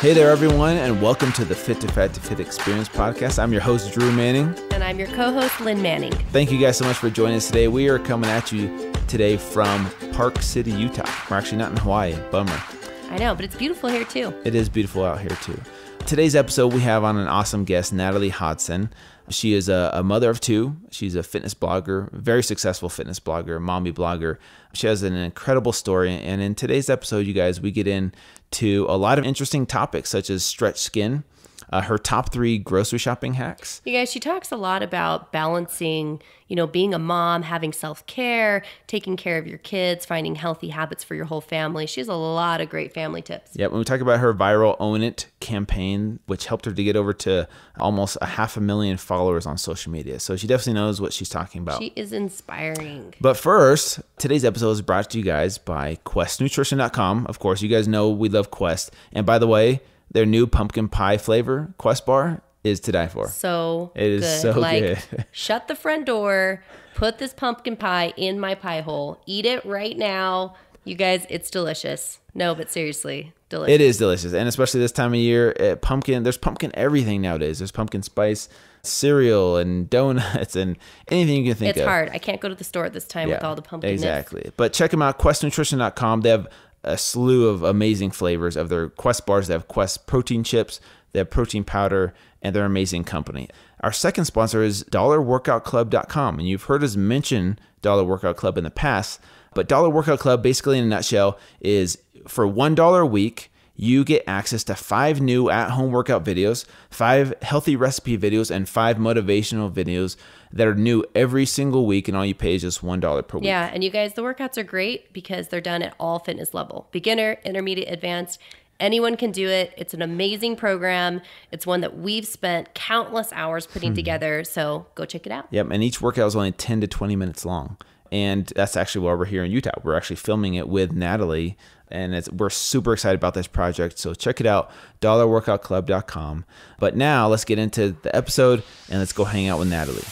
Hey there, everyone, and welcome to the Fit to Fat to Fit Experience podcast. I'm your host, Drew Manning. And I'm your co host, Lynn Manning. Thank you guys so much for joining us today. We are coming at you today from Park City, Utah. We're actually not in Hawaii. Bummer. I know, but it's beautiful here too. It is beautiful out here too. Today's episode, we have on an awesome guest, Natalie Hodson. She is a, a, mother of two. She's a fitness blogger, very successful fitness blogger, mommy blogger. She has an incredible story. And in today's episode, you guys, we get into a lot of interesting topics such as stretch skin, uh, her top three grocery shopping hacks. You guys, she talks a lot about balancing, you know, being a mom, having self care, taking care of your kids, finding healthy habits for your whole family. She has a lot of great family tips. Yeah, when we talk about her viral Own It campaign, which helped her to get over to almost a half a million followers on social media. So she definitely knows what she's talking about. She is inspiring. But first, today's episode is brought to you guys by QuestNutrition.com. Of course, you guys know we love Quest. And by the way, their new pumpkin pie flavor Quest bar is to die for. So it is good. so like, good. shut the front door, put this pumpkin pie in my pie hole, eat it right now. You guys, it's delicious. No, but seriously, delicious. It is delicious, and especially this time of year, uh, pumpkin. There's pumpkin everything nowadays. There's pumpkin spice cereal and donuts and anything you can think it's of. It's hard. I can't go to the store at this time yeah, with all the pumpkin. Exactly. But check them out, questnutrition.com. They have a slew of amazing flavors of their Quest bars. They have Quest protein chips, they have protein powder, and they're an amazing company. Our second sponsor is dollarworkoutclub.com. And you've heard us mention Dollar Workout Club in the past, but Dollar Workout Club, basically in a nutshell, is for $1 a week, you get access to five new at home workout videos, five healthy recipe videos, and five motivational videos that are new every single week. And all you pay is just $1 per week. Yeah. And you guys, the workouts are great because they're done at all fitness level beginner, intermediate, advanced. Anyone can do it. It's an amazing program. It's one that we've spent countless hours putting hmm. together. So go check it out. Yep. And each workout is only 10 to 20 minutes long. And that's actually why we're here in Utah. We're actually filming it with Natalie and we're super excited about this project. So check it out, dollarworkoutclub.com. But now let's get into the episode and let's go hang out with Natalie.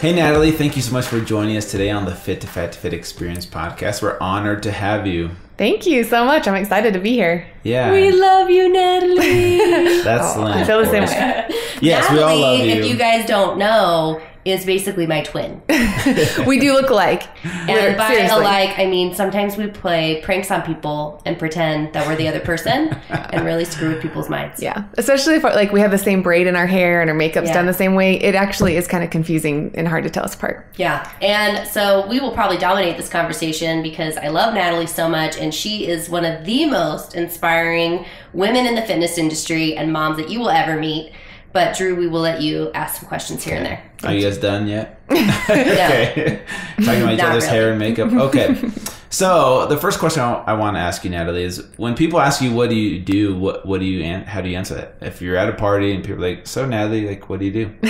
Hey, Natalie, thank you so much for joining us today on the Fit to Fat to Fit Experience podcast. We're honored to have you. Thank you so much. I'm excited to be here. Yeah. We love you, Natalie. That's oh, I feel the same way. yes, Natalie, we all love you. If you guys don't know, is basically my twin. we do look alike. And by Seriously. alike, I mean sometimes we play pranks on people and pretend that we're the other person and really screw with people's minds. Yeah. Especially if like we have the same braid in our hair and our makeup's yeah. done the same way. It actually is kind of confusing and hard to tell us apart. Yeah. And so we will probably dominate this conversation because I love Natalie so much and she is one of the most inspiring women in the fitness industry and moms that you will ever meet. But Drew, we will let you ask some questions here and there. Are you guys done yet? okay. Talking about each Not other's really. hair and makeup. Okay. so the first question I want to ask you, Natalie, is when people ask you what do you do, what what do you how do you answer that? If you're at a party and people are like, so Natalie, like, what do you do?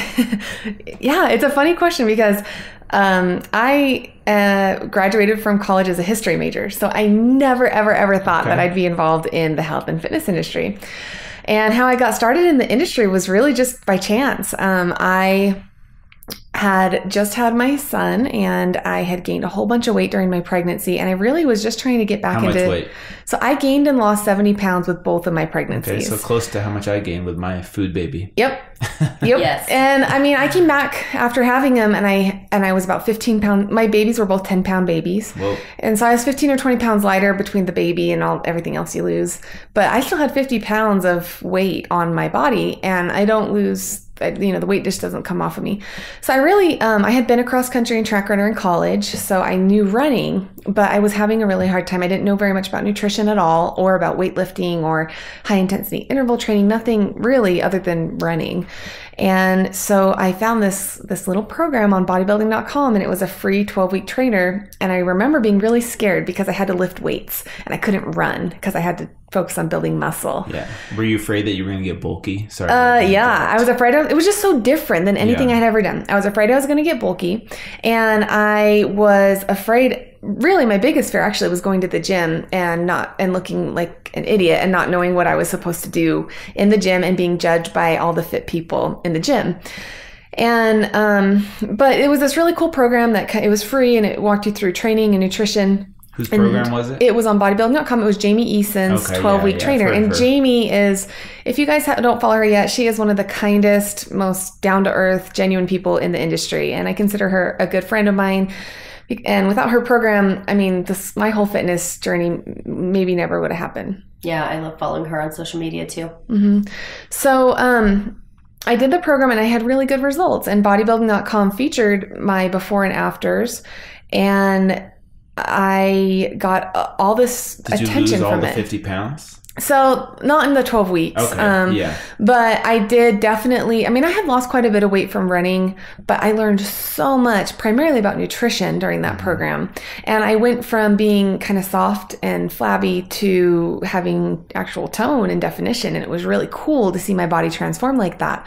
yeah, it's a funny question because um, I uh, graduated from college as a history major, so I never, ever, ever thought okay. that I'd be involved in the health and fitness industry. And how I got started in the industry was really just by chance. Um, I had just had my son and I had gained a whole bunch of weight during my pregnancy and I really was just trying to get back how into weight? So I gained and lost 70 pounds with both of my pregnancies. Okay, so close to how much I gained with my food baby. Yep. Yep. yes. And I mean, I came back after having him and I and I was about 15 pounds my babies were both 10 pound babies. Whoa. And so I was 15 or 20 pounds lighter between the baby and all everything else you lose. But I still had 50 pounds of weight on my body and I don't lose you know the weight just doesn't come off of me. So i really um, i had been a cross country and track runner in college so i knew running but i was having a really hard time. I didn't know very much about nutrition at all or about weightlifting or high intensity interval training nothing really other than running and so i found this this little program on bodybuilding.com and it was a free 12 week trainer and i remember being really scared because i had to lift weights and i couldn't run because i had to focus on building muscle. Yeah. Were you afraid that you were going to get bulky? Sorry. Uh, yeah, I was afraid of, it was just so different than anything yeah. I had ever done. I was afraid I was going to get bulky and I was afraid really my biggest fear actually was going to the gym and not and looking like an idiot and not knowing what I was supposed to do in the gym and being judged by all the fit people in the gym. And um, but it was this really cool program that it was free and it walked you through training and nutrition Whose program was it? It was on bodybuilding.com. It was Jamie Eason's Okay, 12 yeah, week yeah, trainer. And. Jamie is, if you guys don't follow her yet, she is one of the kindest, most down to earth, genuine people in the industry. And I consider her a good friend of mine. And without her program, I mean, this my whole fitness journey maybe never would have happened. Yeah, I love following her on social media too. hmm So, um, I did the program and I had really good results. And bodybuilding.com featured my before and afters. And I got all this Did you attention lose all from the it. 50 pounds? So, not in the 12 weeks. Okay. Um, yeah. But I did definitely, I mean, I had lost quite a bit of weight from running, but I learned so much, primarily about nutrition during that program. And I went from being kind of soft and flabby to having actual tone and definition. And it was really cool to see my body transform like that.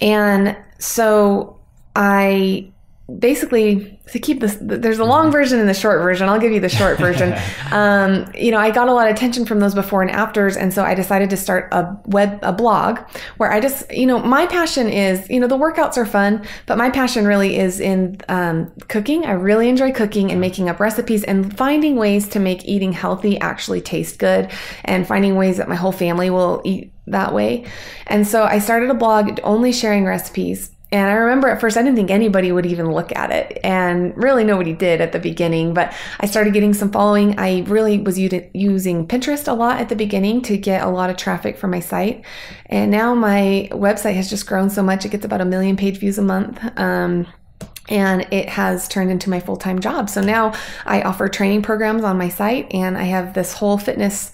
And so I basically to keep this there's a long version and the short version. I'll give you the short version. Um, you know i got a lot of attention from those before and afters and so i decided to start a web a blog where i just you know my passion is you know the workouts are fun but my passion really is in um, cooking. I really enjoy cooking and making up recipes and finding ways to make eating healthy actually taste good and finding ways that my whole family will eat that way. And so i started a blog only sharing recipes and I remember at first I didn't think anybody would even look at it. And really nobody did at the beginning. But I started getting some following. I really was using Pinterest a lot at the beginning to get a lot of traffic for my site. And now my website has just grown so much. It gets about a million page views a month. Um, and it has turned into my full time job. So now I offer training programs on my site and I have this whole fitness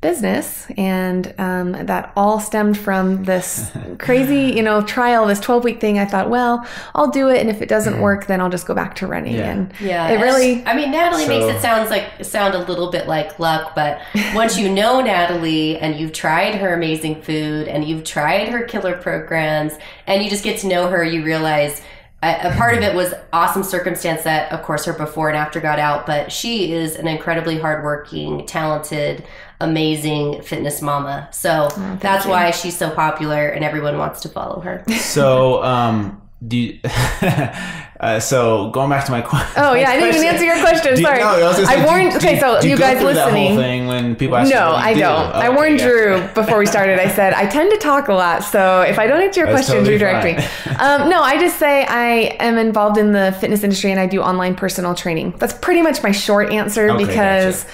business and um, that all stemmed from this crazy you know trial this 12 week thing i thought well i'll do it and if it doesn't work then i'll just go back to running Yeah. and Yeah, it really I mean, Natalie So- makes it sounds like sound a little bit like luck, but once you know Natalie and you've tried her amazing food and you've tried her killer programs and you just get to know her, you realize. A, a part of it was awesome circumstance that, of course, her before and after got out, but she is an incredibly hardworking, talented, amazing fitness mama. So that's you. why she's so popular and everyone wants to follow her. So, um, do you, uh, so going back to my question. oh yeah i didn't even answer your question you- sorry no, I was say, i warned do okay so do you go guys through that whole listening thing when people ask no, what you I do? don't. I warned yeah. Drew before we started. I said I tend to talk a lot, so if I don't answer your That's questions, totally redirect fine. me. Um, no, I just say I am involved in the fitness industry and I do online personal training. That's pretty much my short answer Okay, because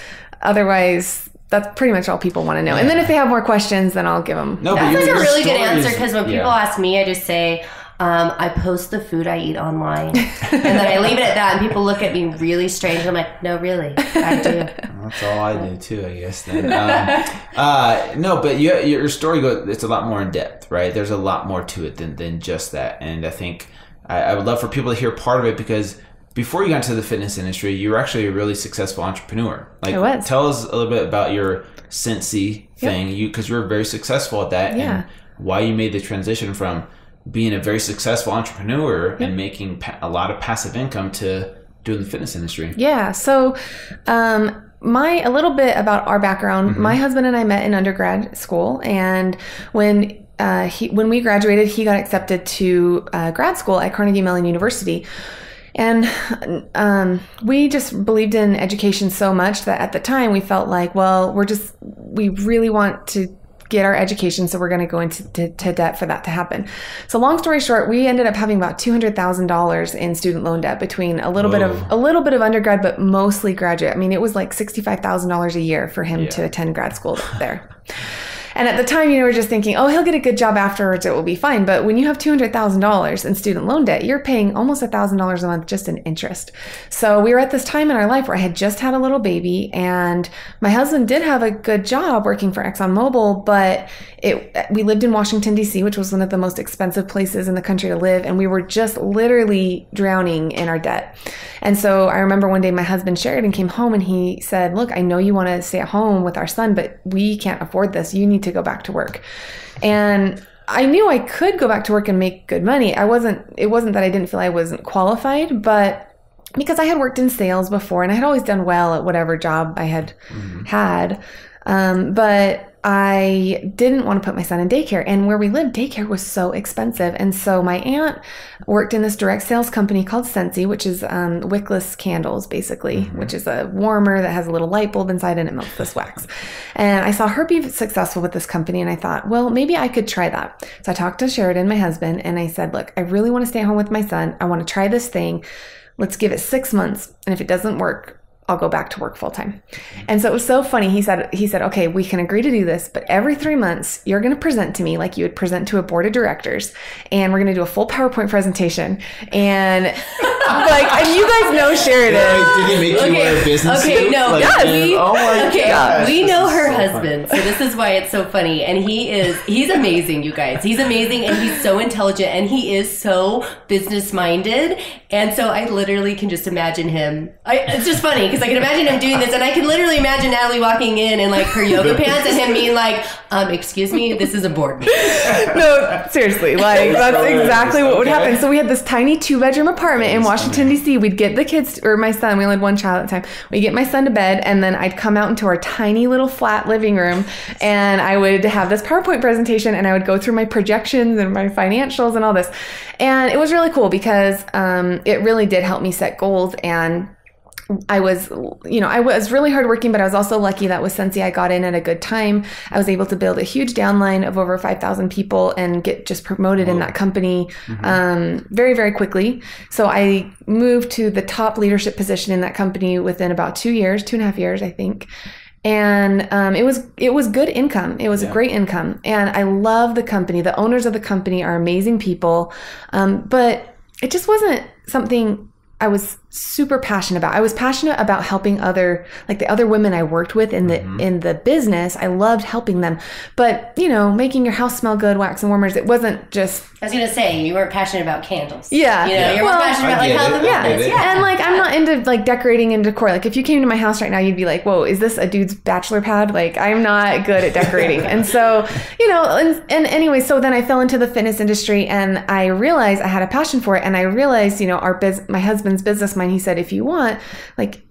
otherwise, that's pretty much all people want to know. And then if they have more questions, then I'll give them. No, but That's like a really good answer because when people yeah. ask me, I just say, um, I post the food I eat online. and then I leave it at that, and people look at me really strange. I'm like, no, really, I do. That's all I do too, I guess. Then, um, uh, no, but you, your story goes. It's a lot more in depth, right? There's a lot more to it than than just that. And I think I, I would love for people to hear part of it because before you got into the fitness industry, you were actually a really successful entrepreneur. Like, was. tell us a little bit about your Scentsy thing, you because you were very successful at that, Yeah. and why you made the transition from being a very successful entrepreneur and making pa- a lot of passive income to doing the fitness industry. Yeah. So, um, my a little bit about our background. My husband and I met in undergrad school, and when uh, he when we graduated, he got accepted to uh, grad school at Carnegie Mellon University. And um, we just believed in education so much that at the time we felt like, well, we're just, we really want to get our education, so we're going to go into to, to debt for that to happen. So, long story short, we ended up having about two hundred thousand dollars in student loan debt between a little bit of a little bit of undergrad, but mostly graduate. I mean, it was like sixty five thousand dollars a year for him Yeah. to attend grad school there. And at the time, you know, we're just thinking, oh, he'll get a good job afterwards. It will be fine. But when you have $200,000 in student loan debt, you're paying almost $1,000 a month just in interest. So we were at this time in our life where I had just had a little baby and my husband did have a good job working for ExxonMobil, but it, we lived in Washington, D.C., which was one of the most expensive places in the country to live. And we were just literally drowning in our debt. And so I remember one day my husband shared and came home and he said, Look, I know you want to stay at home with our son, but we can't afford this. You need to go back to work. And I knew I could go back to work and make good money. I wasn't, it wasn't that I didn't feel I wasn't qualified, but because I had worked in sales before and I had always done well at whatever job I had had. Um, but I didn't want to put my son in daycare. And where we lived, daycare was so expensive. And so my aunt worked in this direct sales company called Scentsy, which is um, wickless candles, basically, which is a warmer that has a little light bulb inside and it melts this wax. And I saw her be successful with this company. And I thought, well, maybe I could try that. So I talked to Sheridan, my husband, and I said, look, I really want to stay home with my son. I want to try this thing. Let's give it six months. And if it doesn't work, I'll go back to work full time. And so it was so funny. He said, he said, okay, we can agree to do this, but every three months you're going to present to me like you would present to a board of directors and we're going to do a full PowerPoint presentation. And like, and you guys know Sheridan. Did he make you Okay, wear a business okay, suit? no, Like, yes. man, oh my okay, gosh, we know her so funny. husband, so this is why it's so funny. And he is, he's amazing, you guys. He's amazing and he's so intelligent and he is so business minded. And so I literally can just imagine him. I, it's just funny because I can imagine him doing this and I can literally imagine Natalie walking in in like her yoga pants and him being like, um, excuse me, this is a board meeting. no, seriously, like that's exactly what would happen. So we had this tiny two bedroom apartment in Washington D.C. We'd get the kids or my son. We only had one child at the time. We get my son to bed, and then I'd come out into our tiny little flat living room, and I would have this PowerPoint presentation, and I would go through my projections and my financials and all this, and it was really cool because um, it really did help me set goals and. I was, you know, I was really hardworking, but I was also lucky that with Scentsy I got in at a good time. I was able to build a huge downline of over 5,000 people and get just promoted in that company um, very, very quickly. So I moved to the top leadership position in that company within about two years, two and a half years, I think. And um, it was it was good income. It was a great income, and I love the company. The owners of the company are amazing people, um, but it just wasn't something I was super passionate about. I was passionate about helping other like the other women I worked with in the mm-hmm. in the business. I loved helping them. But, you know, making your house smell good, wax and warmers, it wasn't just I was gonna say you weren't passionate about candles. Yeah. you know, Yeah. you're more Well, passionate I about like get health it. and I wellness. get it. Yeah, and like I'm not into like decorating and decor. Like if you came to my house right now, you'd be like, "Whoa, is this a dude's bachelor pad?" Like I'm not good at decorating. and so, you know, and, and anyway, so then I fell into the fitness industry, and I realized I had a passion for it, and I realized, you know, our biz, my husband's business mind. He said, if you want, like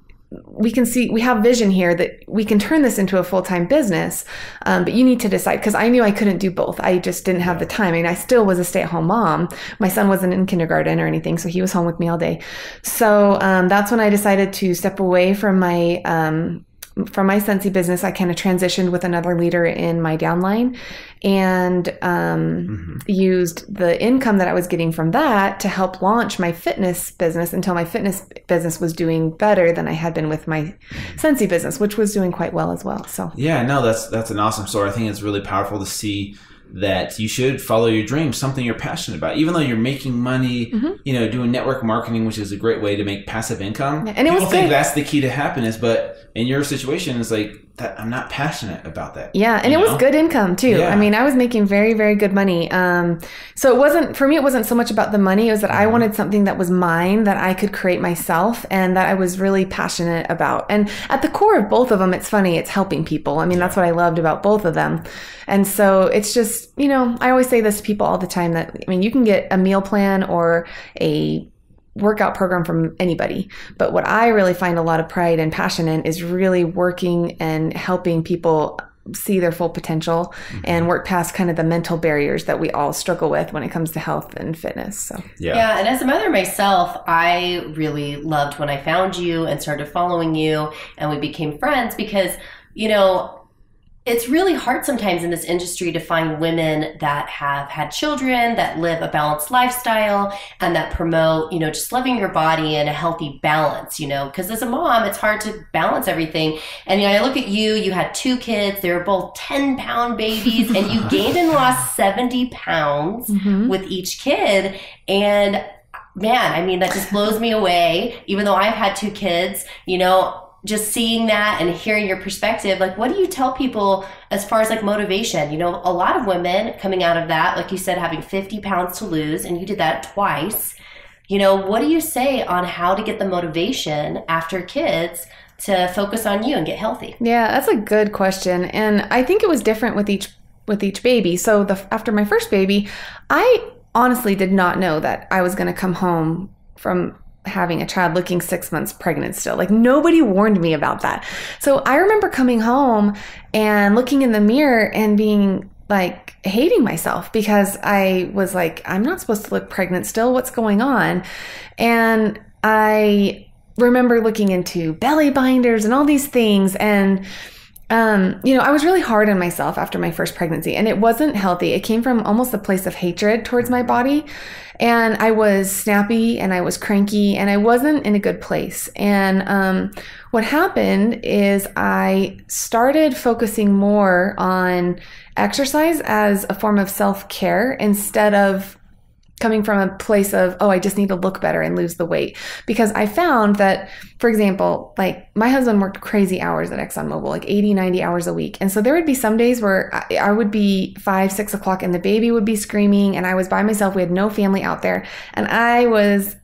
we can see we have vision here that we can turn this into a full-time business um, but you need to decide because i knew i couldn't do both. I just didn't have the time. And i still was a stay-at-home mom. My son wasn't in kindergarten or anything so he was home with me all day. So um, that's when i decided to step away from my um, from my Scentsy business, I kind of transitioned with another leader in my downline and um, used the income that I was getting from that to help launch my fitness business until my fitness business was doing better than I had been with my Scentsy business, which was doing quite well as well. So, Yeah, no, that's that's an awesome story. I think it's really powerful to see that you should follow your dreams, something you're passionate about. Even though you're making money, Mm-hmm. you know, doing network marketing, which is a great way to make passive income. And it was People think good. that's the key to happiness, but in your situation, it's like that. I'm not passionate about that. Yeah, and it was good income too. Yeah. I mean, I was making very, very good money. Um, so it wasn't for me. It wasn't so much about the money. It was that I Mm-hmm. wanted something that was mine, that I could create myself, and that I was really passionate about. And at the core of both of them, it's funny. It's helping people. I mean, that's what I loved about both of them. And so it's just, you know, I always say this to people all the time that I mean, you can get a meal plan or a workout program from anybody. But what I really find a lot of pride and passion in is really working and helping people see their full potential mm-hmm. and work past kind of the mental barriers that we all struggle with when it comes to health and fitness. So, Yeah. Yeah, and as a mother myself, I really loved when I found you and started following you and we became friends because, you know, it's really hard sometimes in this industry to find women that have had children, that live a balanced lifestyle, and that promote, you know, just loving your body and a healthy balance, you know, because as a mom, it's hard to balance everything. And, you know, I look at you, you had two kids, they were both 10 pound babies, and you gained and lost 70 pounds mm-hmm. with each kid. And man, I mean, that just blows me away. Even though I've had two kids, you know, just seeing that and hearing your perspective, like, what do you tell people as far as like motivation? You know, a lot of women coming out of that, like you said, having 50 pounds to lose, and you did that twice. You know, what do you say on how to get the motivation after kids to focus on you and get healthy? Yeah, that's a good question, and I think it was different with each with each baby. So the after my first baby, I honestly did not know that I was going to come home from having a child looking six months pregnant still. Like nobody warned me about that. So I remember coming home and looking in the mirror and being like hating myself because I was like, I'm not supposed to look pregnant still. What's going on? And I remember looking into belly binders and all these things and um, you know, I was really hard on myself after my first pregnancy, and it wasn't healthy. It came from almost a place of hatred towards my body. And I was snappy and I was cranky and I wasn't in a good place. And um, what happened is I started focusing more on exercise as a form of self care instead of coming from a place of, oh, I just need to look better and lose the weight. Because I found that, for example, like my husband worked crazy hours at ExxonMobil, like 80, 90 hours a week. And so there would be some days where I, I would be five, six o'clock and the baby would be screaming and I was by myself. We had no family out there. And I was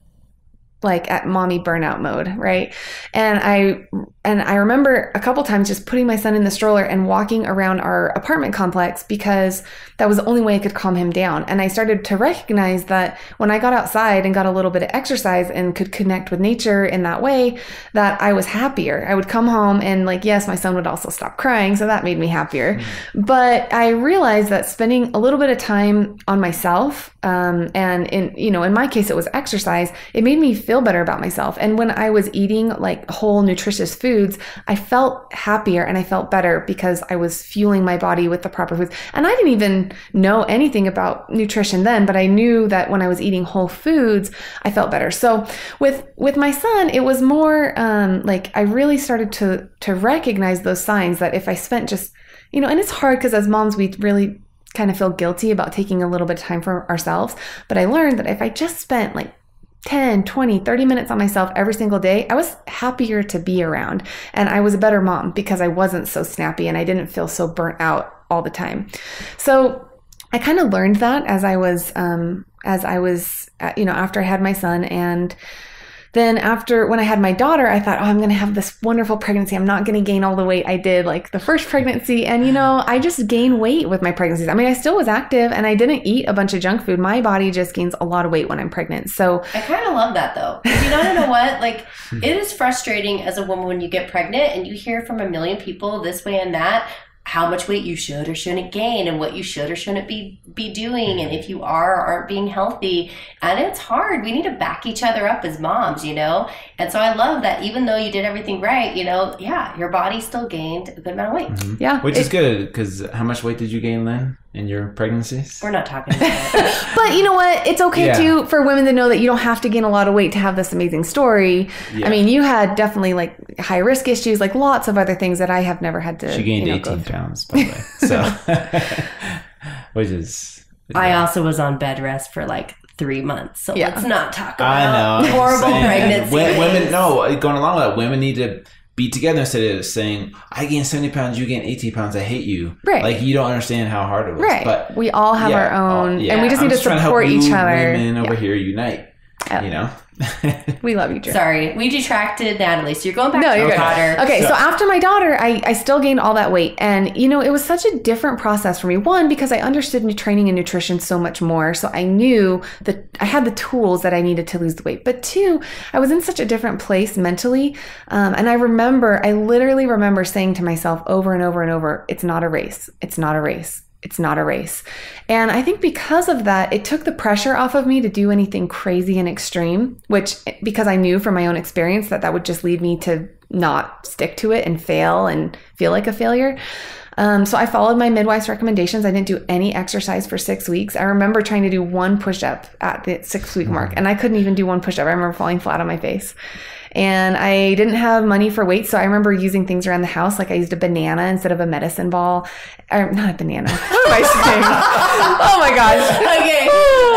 like at mommy burnout mode, right? And I and I remember a couple times just putting my son in the stroller and walking around our apartment complex because that was the only way I could calm him down. And I started to recognize that when I got outside and got a little bit of exercise and could connect with nature in that way, that I was happier. I would come home and like yes, my son would also stop crying, so that made me happier. Mm-hmm. But I realized that spending a little bit of time on myself um, and in you know in my case it was exercise, it made me feel better about myself. And when I was eating like whole nutritious foods, I felt happier and I felt better because I was fueling my body with the proper foods. And I didn't even know anything about nutrition then, but I knew that when I was eating whole foods, I felt better. So with with my son, it was more um, like I really started to to recognize those signs that if I spent just you know, and it's hard because as moms we really kind of feel guilty about taking a little bit of time for ourselves. But I learned that if I just spent like 10, 20, 30 minutes on myself every single day, I was happier to be around. And I was a better mom because I wasn't so snappy and I didn't feel so burnt out all the time. So I kind of learned that as I was, um, as I was, uh, you know, after I had my son and then after when I had my daughter, I thought, oh, I'm going to have this wonderful pregnancy. I'm not going to gain all the weight I did like the first pregnancy. And you know, I just gain weight with my pregnancies. I mean, I still was active and I didn't eat a bunch of junk food. My body just gains a lot of weight when I'm pregnant. So I kind of love that though. You know, know what? Like it is frustrating as a woman when you get pregnant and you hear from a million people this way and that how much weight you should or shouldn't gain and what you should or shouldn't be be doing and if you are or aren't being healthy. And it's hard. We need to back each other up as moms you know? And so i love that even though you did everything right you know yeah your body still gained a good amount of weight. Mm-hmm. yeah which it, is good because how much weight did you gain then in your pregnancies? We're not talking about it. but you know what? It's okay yeah. too for women to know that you don't have to gain a lot of weight to have this amazing story. Yeah. I mean, you had definitely like high risk issues, like lots of other things that I have never had to. She gained you know, 18 pounds, by the way. So, which is. I also was on bed rest for like three months. So yeah. let's not talk about I know. horrible pregnancy. Women, no, going along with that, women need to be together instead of saying, I gain 70 pounds, you gain 80 pounds, I hate you. Right. Like, you don't understand how hard it was. Right. But we all have yeah, our own, yeah, and we just I'm need just to support to each other. Women over yeah. here unite. You know? we love you, Drew. Sorry, we detracted Natalie. So you're going back no, to your daughter. Okay, so. so after my daughter, I, I still gained all that weight. And, you know, it was such a different process for me. One, because I understood training and nutrition so much more. So I knew that I had the tools that I needed to lose the weight. But two, I was in such a different place mentally. Um, and I remember, I literally remember saying to myself over and over and over, it's not a race. It's not a race it's not a race. And I think because of that, it took the pressure off of me to do anything crazy and extreme, which, because I knew from my own experience that that would just lead me to not stick to it and fail and feel like a failure. Um, so I followed my midwife's recommendations. I didn't do any exercise for six weeks. I remember trying to do one push up at the six week mark, and I couldn't even do one push up. I remember falling flat on my face and I didn't have money for weights, so I remember using things around the house. Like I used a banana instead of a medicine ball, or not a banana. What am I saying? oh my gosh. Okay.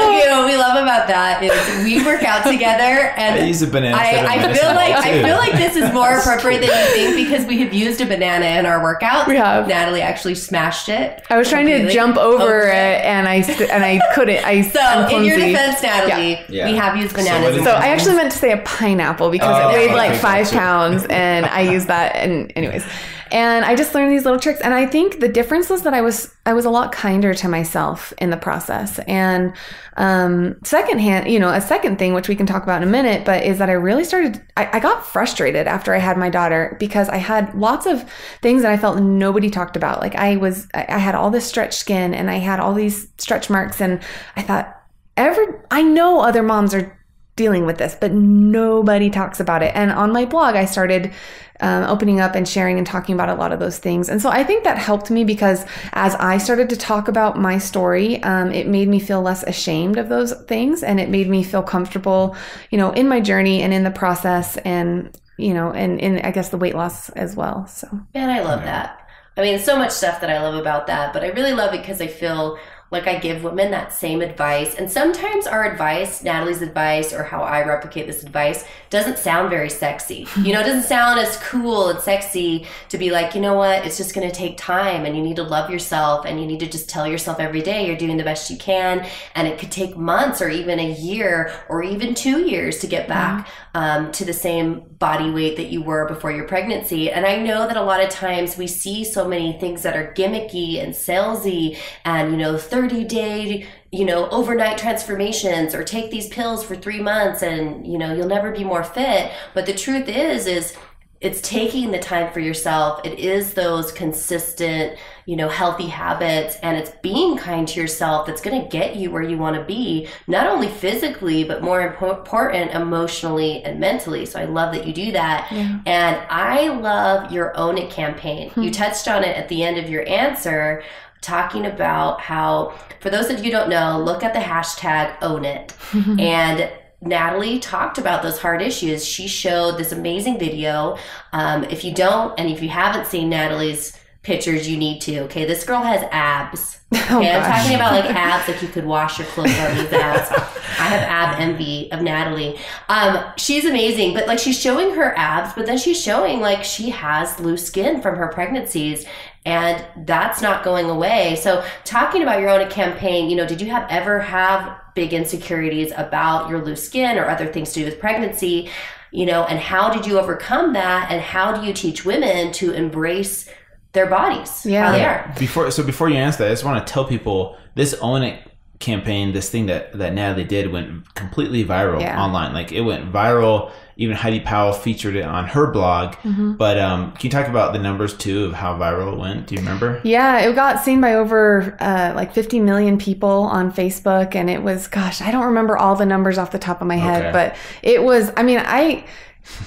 Okay. What we love about that is we work out together, and I use a banana. I, I feel like I feel like this is more appropriate than you think because we have used a banana in our workout. We have. Natalie actually smashed it. I was trying to jump over, over it, and I and I couldn't. I so in your defense, Natalie, yeah. Yeah. we have used bananas. So, so I actually meant to say a pineapple because. Oh, it weighed like five pounds, and I used that. And anyways, and I just learned these little tricks. And I think the difference was that I was I was a lot kinder to myself in the process. And um, secondhand, you know, a second thing which we can talk about in a minute, but is that I really started. I, I got frustrated after I had my daughter because I had lots of things that I felt nobody talked about. Like I was, I had all this stretch skin and I had all these stretch marks, and I thought every I know other moms are dealing with this, but nobody talks about it. And on my blog, I started um, opening up and sharing and talking about a lot of those things. And so I think that helped me because as I started to talk about my story, um, it made me feel less ashamed of those things and it made me feel comfortable, you know, in my journey and in the process and, you know, and in, I guess, the weight loss as well. So, man, I love that. I mean, so much stuff that I love about that, but I really love it because I feel like I give women that same advice. And sometimes our advice, Natalie's advice, or how I replicate this advice, doesn't sound very sexy. You know, it doesn't sound as cool and sexy to be like, you know what, it's just going to take time and you need to love yourself and you need to just tell yourself every day you're doing the best you can. And it could take months or even a year or even two years to get back mm-hmm. um, to the same body weight that you were before your pregnancy. And I know that a lot of times we see so many things that are gimmicky and salesy and, you know, 30 day you know overnight transformations or take these pills for three months and you know you'll never be more fit. But the truth is is it's taking the time for yourself. It is those consistent you know healthy habits and it's being kind to yourself that's going to get you where you want to be not only physically but more important emotionally and mentally so i love that you do that yeah. and i love your own it campaign hmm. you touched on it at the end of your answer talking about how, for those of you who don't know, look at the hashtag own it. and Natalie talked about those hard issues. She showed this amazing video. Um, if you don't, and if you haven't seen Natalie's pictures, you need to. Okay, this girl has abs. Oh, okay, oh, I'm talking about like abs, like you could wash your clothes on these abs. I have ab envy of Natalie. Um, she's amazing, but like she's showing her abs, but then she's showing like she has loose skin from her pregnancies, and that's not going away. So, talking about your own campaign, you know, did you have ever have big insecurities about your loose skin or other things to do with pregnancy? You know, and how did you overcome that? And how do you teach women to embrace their bodies, yeah. how they are. Before, so before you answer that, I just want to tell people this Own It campaign, this thing that that Natalie did, went completely viral yeah. online. Like it went viral. Even Heidi Powell featured it on her blog. Mm-hmm. But um, can you talk about the numbers too of how viral it went? Do you remember? Yeah, it got seen by over uh, like 50 million people on Facebook, and it was, gosh, I don't remember all the numbers off the top of my head, okay. but it was. I mean, I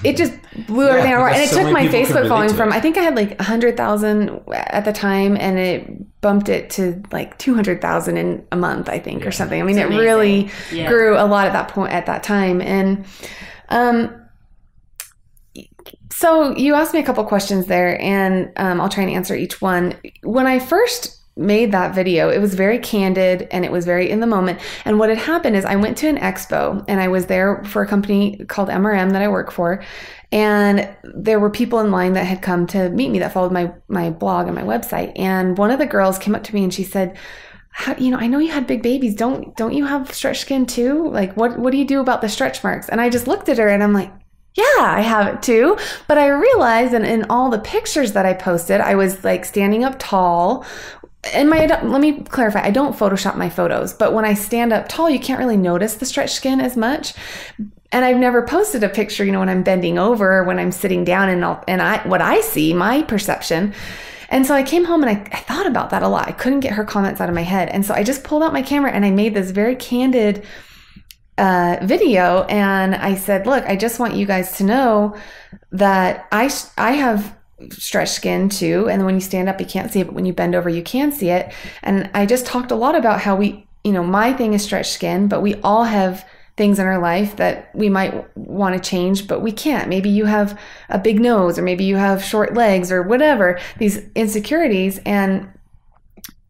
it just blew everything yeah, And it so took my Facebook following from, I think I had like 100,000 at the time and it bumped it to like 200,000 in a month, I think, yeah. or something. I mean, it really yeah. grew a lot at that point, at that time. And, um, so you asked me a couple questions there and um, I'll try and answer each one. When I first made that video. It was very candid and it was very in the moment. And what had happened is I went to an expo and I was there for a company called MRM that I work for. And there were people in line that had come to meet me that followed my my blog and my website. And one of the girls came up to me and she said, how, you know, I know you had big babies. Don't don't you have stretch skin too? Like what what do you do about the stretch marks? And I just looked at her and I'm like, yeah, I have it too. But I realized, and in all the pictures that I posted, I was like standing up tall and my let me clarify i don't photoshop my photos but when i stand up tall you can't really notice the stretched skin as much. And i've never posted a picture you know when i'm bending over when i'm sitting down and I'll, and i what i see my perception. And so i came home and I, I thought about that a lot. I couldn't get her comments out of my head. And so i just pulled out my camera and i made this very candid uh, video. And i said look i just want you guys to know that i i have stretch skin too. And when you stand up, you can't see it, but when you bend over, you can see it. And I just talked a lot about how we, you know, my thing is stretch skin, but we all have things in our life that we might want to change, but we can't. Maybe you have a big nose, or maybe you have short legs, or whatever, these insecurities. And,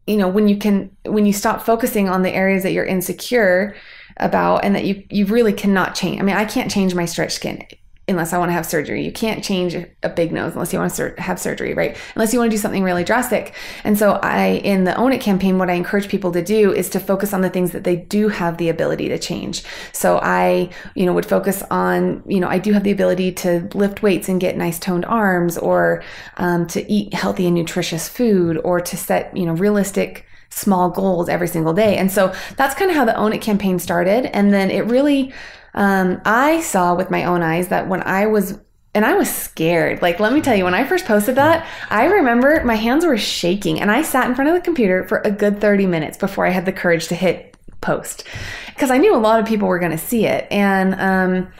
you know, when you can, when you stop focusing on the areas that you're insecure about and that you, you really cannot change. I mean, I can't change my stretch skin unless I want to have surgery. You can't change a big nose unless you want to have surgery, right? Unless you want to do something really drastic. And so I, in the Own It campaign, what I encourage people to do is to focus on the things that they do have the ability to change. So I, you know, would focus on, you know, I do have the ability to lift weights and get nice toned arms or um, to eat healthy and nutritious food or to set, you know, realistic small goals every single day. And so that's kind of how the Own It campaign started. And then it really, um, I saw with my own eyes that when I was and I was scared. Like, let me tell you, when I first posted that, I remember my hands were shaking and I sat in front of the computer for a good 30 minutes before I had the courage to hit post because I knew a lot of people were going to see it. And, um,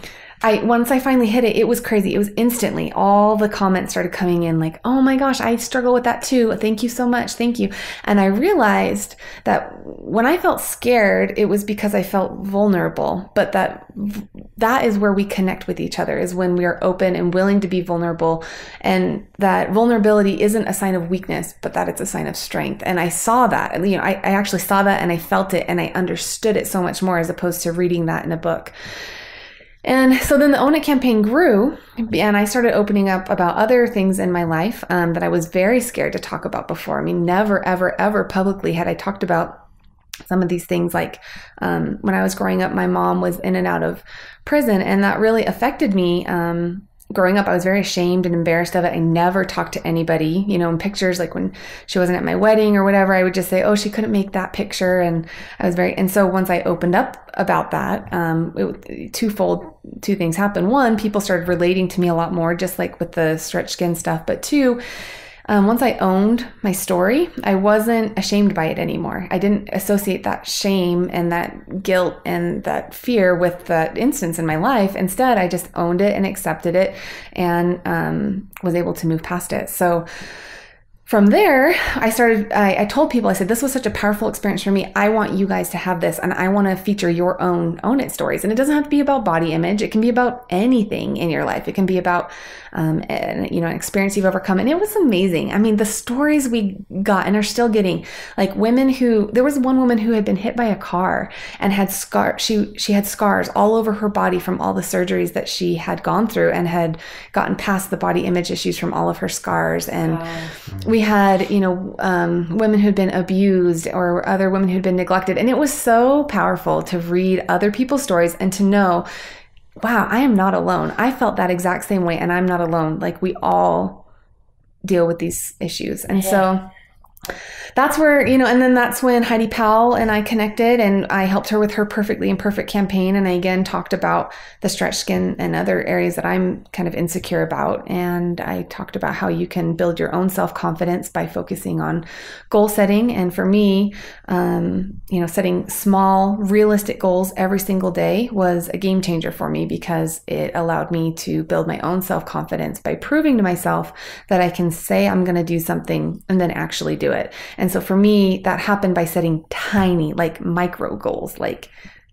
I once I finally hit it, it was crazy. It was instantly all the comments started coming in like, "Oh my gosh, I struggle with that too. Thank you so much. Thank you." And I realized that when I felt scared, it was because I felt vulnerable, but that that is where we connect with each other is when we are open and willing to be vulnerable and that vulnerability isn't a sign of weakness, but that it's a sign of strength. And I saw that. You know, I, I actually saw that and I felt it and I understood it so much more as opposed to reading that in a book. And so then the Own It campaign grew, and I started opening up about other things in my life um, that I was very scared to talk about before. I mean, never, ever, ever publicly had I talked about some of these things. Like um, when I was growing up, my mom was in and out of prison, and that really affected me. Um, growing up, I was very ashamed and embarrassed of it. I never talked to anybody, you know, in pictures, like when she wasn't at my wedding or whatever, I would just say, oh, she couldn't make that picture. And I was very, and so once I opened up about that, um, it, twofold, two things happened. One, people started relating to me a lot more, just like with the stretch skin stuff. But two, um, once I owned my story, I wasn't ashamed by it anymore. I didn't associate that shame and that guilt and that fear with that instance in my life. Instead, I just owned it and accepted it and um, was able to move past it. So, from there, I started, I, I, told people, I said, this was such a powerful experience for me. I want you guys to have this and I want to feature your own own it stories. And it doesn't have to be about body image. It can be about anything in your life. It can be about, um, and, you know, an experience you've overcome. And it was amazing. I mean, the stories we got and are still getting like women who, there was one woman who had been hit by a car and had scar, she, she had scars all over her body from all the surgeries that she had gone through and had gotten past the body image issues from all of her scars. And wow. we we had, you know, um, women who'd been abused or other women who'd been neglected. And it was so powerful to read other people's stories and to know, wow, I am not alone. I felt that exact same way and I'm not alone. Like we all deal with these issues. And yeah. so that's where, you know, and then that's when Heidi Powell and I connected and I helped her with her Perfectly Imperfect campaign. And I again talked about the stretch skin and other areas that I'm kind of insecure about. And I talked about how you can build your own self confidence by focusing on goal setting. And for me, um, you know, setting small, realistic goals every single day was a game changer for me because it allowed me to build my own self confidence by proving to myself that I can say I'm going to do something and then actually do it. And so for me, that happened by setting tiny, like micro goals, like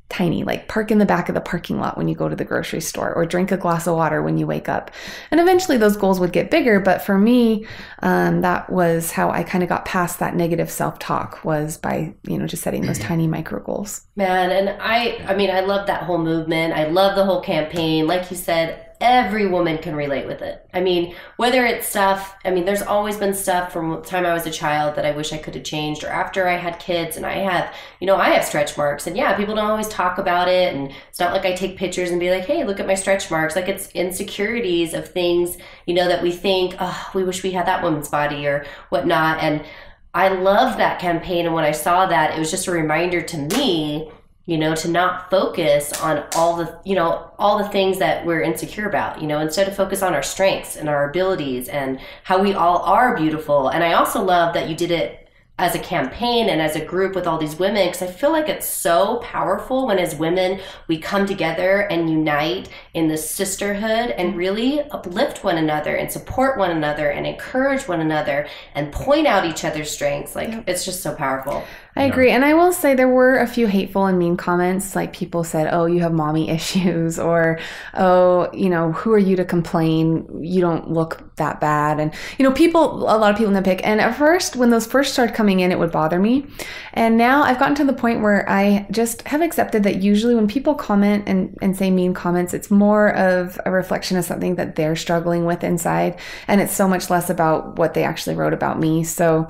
tiny, like park in the back of the parking lot when you go to the grocery store or drink a glass of water when you wake up. And eventually those goals would get bigger. But for me, um, that was how I kind of got past that negative self-talk was by, you know, just setting those tiny micro goals. Man. And I, I mean, I love that whole movement. I love the whole campaign. Like you said, every woman can relate with it. I mean, whether it's stuff, I mean, there's always been stuff from the time I was a child that I wish I could have changed, or after I had kids and I have, you know, I have stretch marks. And yeah, people don't always talk about it. And it's not like I take pictures and be like, hey, look at my stretch marks. Like it's insecurities of things, you know, that we think, oh, we wish we had that woman's body or whatnot. And I love that campaign. And when I saw that, it was just a reminder to me you know to not focus on all the you know all the things that we're insecure about you know instead of focus on our strengths and our abilities and how we all are beautiful and i also love that you did it as a campaign and as a group with all these women because I feel like it's so powerful when as women we come together and unite in this sisterhood and mm-hmm. really uplift one another and support one another and encourage one another and point out each other's strengths like yep. it's just so powerful. I you know? agree. And I will say there were a few hateful and mean comments. Like people said, oh, you have mommy issues, or oh, you know, who are you to complain? You don't look that bad. And, you know, people, a lot of people nitpick. And at first, when those first started coming in, it would bother me. And now I've gotten to the point where I just have accepted that usually when people comment and, and say mean comments, it's more of a reflection of something that they're struggling with inside. And it's so much less about what they actually wrote about me. So,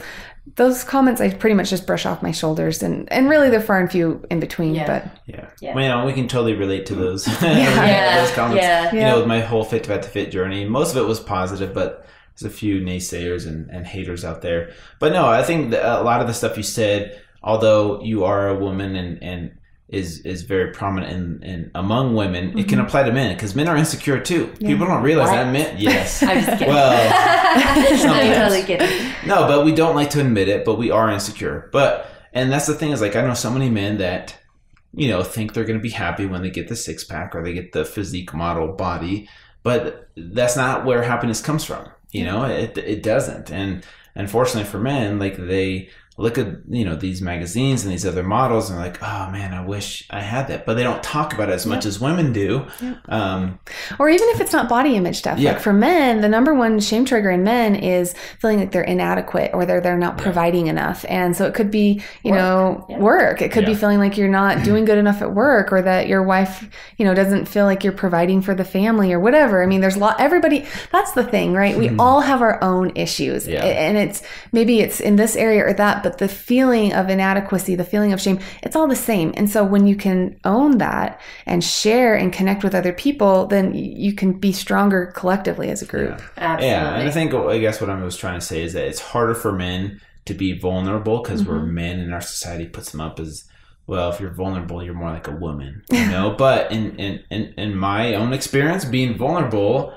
those comments I pretty much just brush off my shoulders, and and really they're far and few in between. Yeah. But Yeah. Yeah. Well, you know, we can totally relate to those. Yeah. those comments. Yeah. You Yeah. know, with my whole Fit to Fat to Fit journey, most of it was positive, but there's a few naysayers and, and haters out there. But no, I think that a lot of the stuff you said, although you are a woman and, and is is very prominent in, in among women, it can apply to men because men are insecure too. People don't realize Mm-hmm. What? that men. Yes. I'm just kidding. Well, I'm totally kidding. No, but we don't like to admit it, but we are insecure. But and that's the thing is like I know so many men that you know think they're going to be happy when they get the six pack or they get the physique model body, but that's not where happiness comes from. You know, it it doesn't. And unfortunately for men, like they look at you know these magazines and these other models and like, oh man, I wish I had that, but they don't talk about it as much as women do. Um, or even if it's not body image stuff, Yeah. like for men, the number one shame trigger in men is feeling like they're inadequate or they're they're not Yeah. providing enough. And so it could be you Work. know Yeah. work. It could be feeling like you're not doing good enough at work or that your wife you know doesn't feel like you're providing for the family or whatever. I mean, there's a lot. Everybody. That's the thing, right? We all have our own issues, Yeah. and it's maybe it's in this area or that, but the feeling of inadequacy, the feeling of shame, it's all the same. And so when you can own that and share and connect with other people, then you can be stronger collectively as a group. Absolutely. Yeah, and I think I guess what I was trying to say is that it's harder for men to be vulnerable because we're mm-hmm. men and our society puts them up as well. If you're vulnerable, you're more like a woman, you know. but in, in in in my own experience, being vulnerable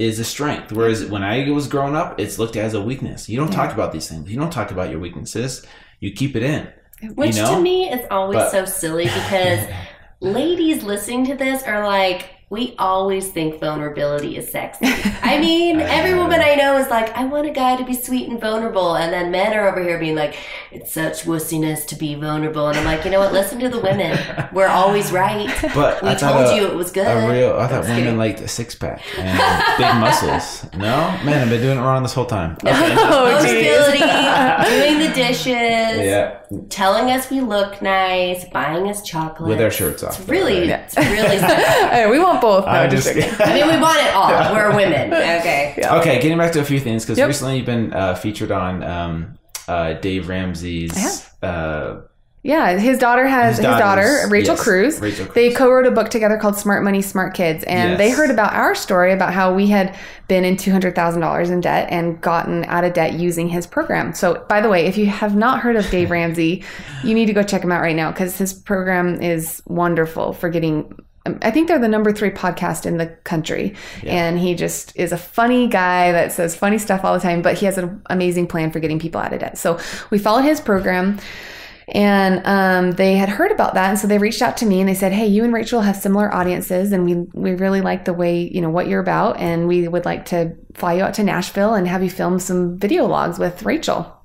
is a strength. Whereas when I was growing up, it's looked at as a weakness. You don't talk about these things. You don't talk about your weaknesses. You keep it in. Which you know? to me is always But- so silly because ladies listening to this are like, we always think vulnerability is sexy. I mean, every woman I know is like, I want a guy to be sweet and vulnerable. And then men are over here being like, it's such wussiness to be vulnerable. And I'm like, you know what? Listen to the women. We're always right. But We I told a- you it was good. A real, I thought Just women kidding. liked a six pack and big muscles. No, man, I've been doing it wrong this whole time. Okay. Oh. Vulnerability, doing the dishes, yeah, telling us we look nice, buying us chocolate. with our shirts off. It's really, though, right? it's really Hey, we want both. No, I'm just just kidding. I mean, we want it all. We're women. Okay. Okay, getting back to a few things because Yep. recently you've been uh, featured on um, uh, Dave Ramsey's. Uh, Yeah, his daughter has His his, daughter, Rachel yes, Cruz. Rachel Cruz. They co-wrote a book together called Smart Money, Smart Kids, and they heard about our story about how we had been in two hundred thousand dollars in debt and gotten out of debt using his program. So, by the way, if you have not heard of Dave Ramsey, you need to go check him out right now because his program is wonderful for getting. Um, I think they're the number three podcast in the country. And he just is a funny guy that says funny stuff all the time, but he has an amazing plan for getting people out of debt. So we followed his program and um, they had heard about that and so they reached out to me and they said hey you and rachel have similar audiences and we we really like the way you know what you're about and we would like to fly you out to nashville and have you film some video logs with rachel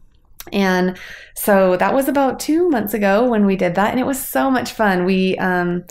and so that was about two months ago when we did that and it was so much fun we um,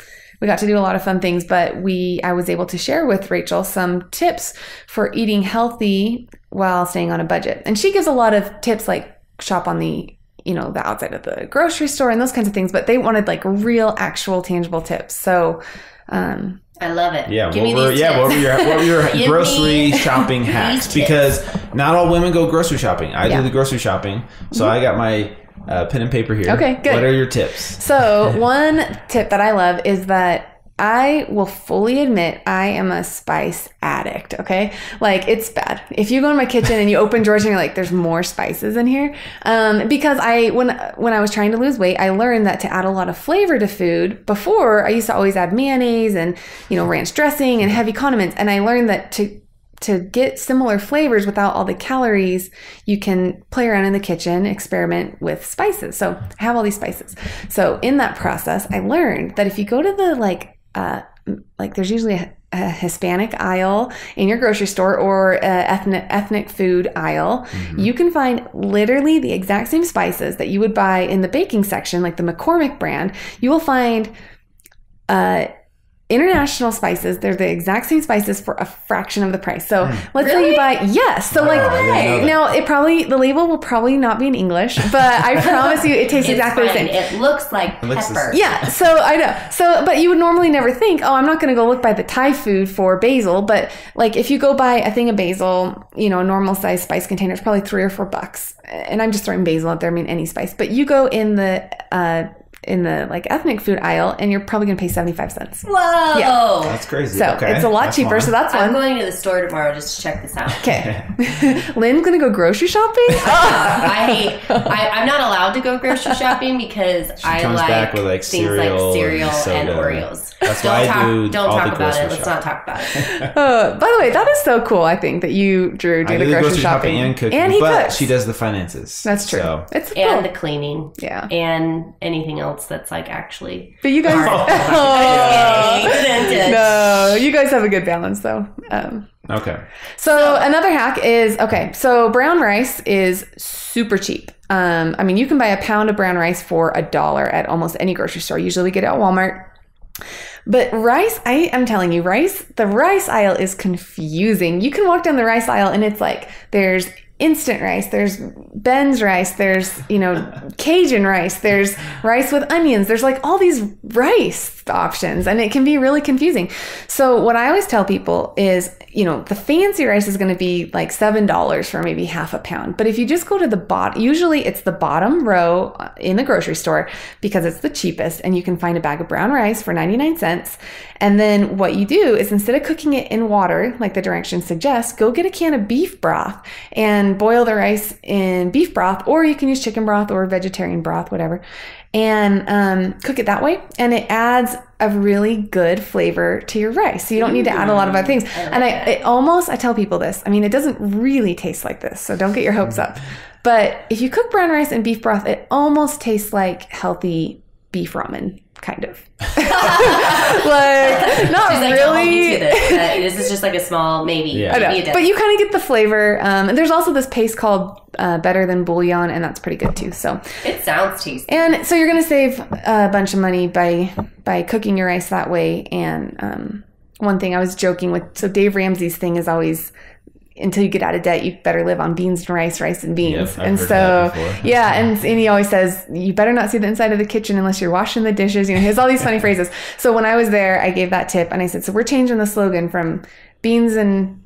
we got to do a lot of fun things but we i was able to share with rachel some tips for eating healthy while staying on a budget and she gives a lot of tips like shop on the you know the outside of the grocery store and those kinds of things but they wanted like real actual tangible tips so um I love it. yeah, Give what me were these yeah tips. what were your what were your grocery shopping hacks? Because not all women go grocery shopping. I Yeah. do the grocery shopping, so I got my uh, pen and paper here. Okay, good. What are your tips? So, one tip that I love is that I will fully admit I am a spice addict. Okay. Like, it's bad. If you go in my kitchen and you open drawers and you're like, there's more spices in here. Um, because I, when, when I was trying to lose weight, I learned that to add a lot of flavor to food before I used to always add mayonnaise and, you know, ranch dressing and heavy condiments. And I learned that to, to get similar flavors without all the calories, you can play around in the kitchen, experiment with spices. So I have all these spices. So in that process, I learned that if you go to the like, uh, like there's usually a, a Hispanic aisle in your grocery store or ethnic ethnic food aisle, you can find literally the exact same spices that you would buy in the baking section, like the McCormick brand. You will find uh, international spices. They're the exact same spices for a fraction of the price. So let's say you buy yes. So like I didn't know that. now it probably the label will probably not be in English, but I promise you it tastes It's exactly the same. It looks like looks pepper. same. Yeah, so I know. So, but you would normally never think, oh, I'm not going to go look by the Thai food for basil. But like, if you go buy a thing of basil, you know, a normal size spice container, it's probably three or four bucks. And I'm just throwing basil out there. I mean, any spice. But you go in the uh, in the like ethnic food aisle, and you're probably going to pay 75 cents. Whoa. Yeah. That's crazy. So okay. it's a lot That's cheaper. fine. So that's one. I'm going to the store tomorrow just to check this out. Okay. Lynn's going to go grocery shopping. I hate. I, I'm not allowed to go grocery shopping because I comes like, back with, like, things cereal like cereal and and. Oreos. That's don't why I talk, do Don't all talk the about it. grocery Let's not talk about it. Uh, by the way, that is so cool. I think that you, Drew, do I the do grocery, shopping and cooking, and he but cooks. she does the finances. That's true. So. It's cool. And the cleaning. yeah. And anything else that's like actually. But you guys, Yay, vintage. no, you guys have a good balance though. Um, Okay. so, another hack is okay. So brown rice is super cheap. Um, I mean, you can buy a pound of brown rice for a dollar at almost any grocery store. Usually, we get it at Walmart. But rice, I am telling you, rice, the rice aisle is confusing. You can walk down the rice aisle and it's like there's instant rice, there's Ben's rice, there's, you know, Cajun rice, there's rice with onions, there's like all these rice options and it can be really confusing. So, what I always tell people is, you know, the fancy rice is going to be like $7 for maybe half a pound. But if you just go to the bottom, usually it's the bottom row uh, in the grocery store because it's the cheapest and you can find a bag of brown rice for 99 cents. And then what you do is instead of cooking it in water, like the directions suggest, go get a can of beef broth and boil the rice in beef broth, or you can use chicken broth or vegetarian broth, whatever, and um, cook it that way. And it adds a really good flavor to your rice. So you don't need to add a lot of other things. and I it almost, I tell people this, I mean, it doesn't really taste like this, so don't get your hopes up. But if you cook brown rice in beef broth, it almost tastes like healthy beef ramen, kind of. like, not She's like, don't hold me really. to this. Uh, this is just like a small maybe. Yeah. Maybe know. But you kind of get the flavor. Um, and there's also this paste called uh, Better Than Bouillon, and that's pretty good too. So, it sounds tasty. and so you're going to save a bunch of money by by cooking your rice that way. And um, one thing I was joking with, so Dave Ramsey's thing is always. Until you get out of debt, you better live on beans and rice, rice and beans. Yep, I've and heard so, that yeah, and, and he always says, you better not see the inside of the kitchen unless you're washing the dishes. You know, he has all these funny phrases. So when I was there, I gave that tip and I said, so we're changing the slogan from beans and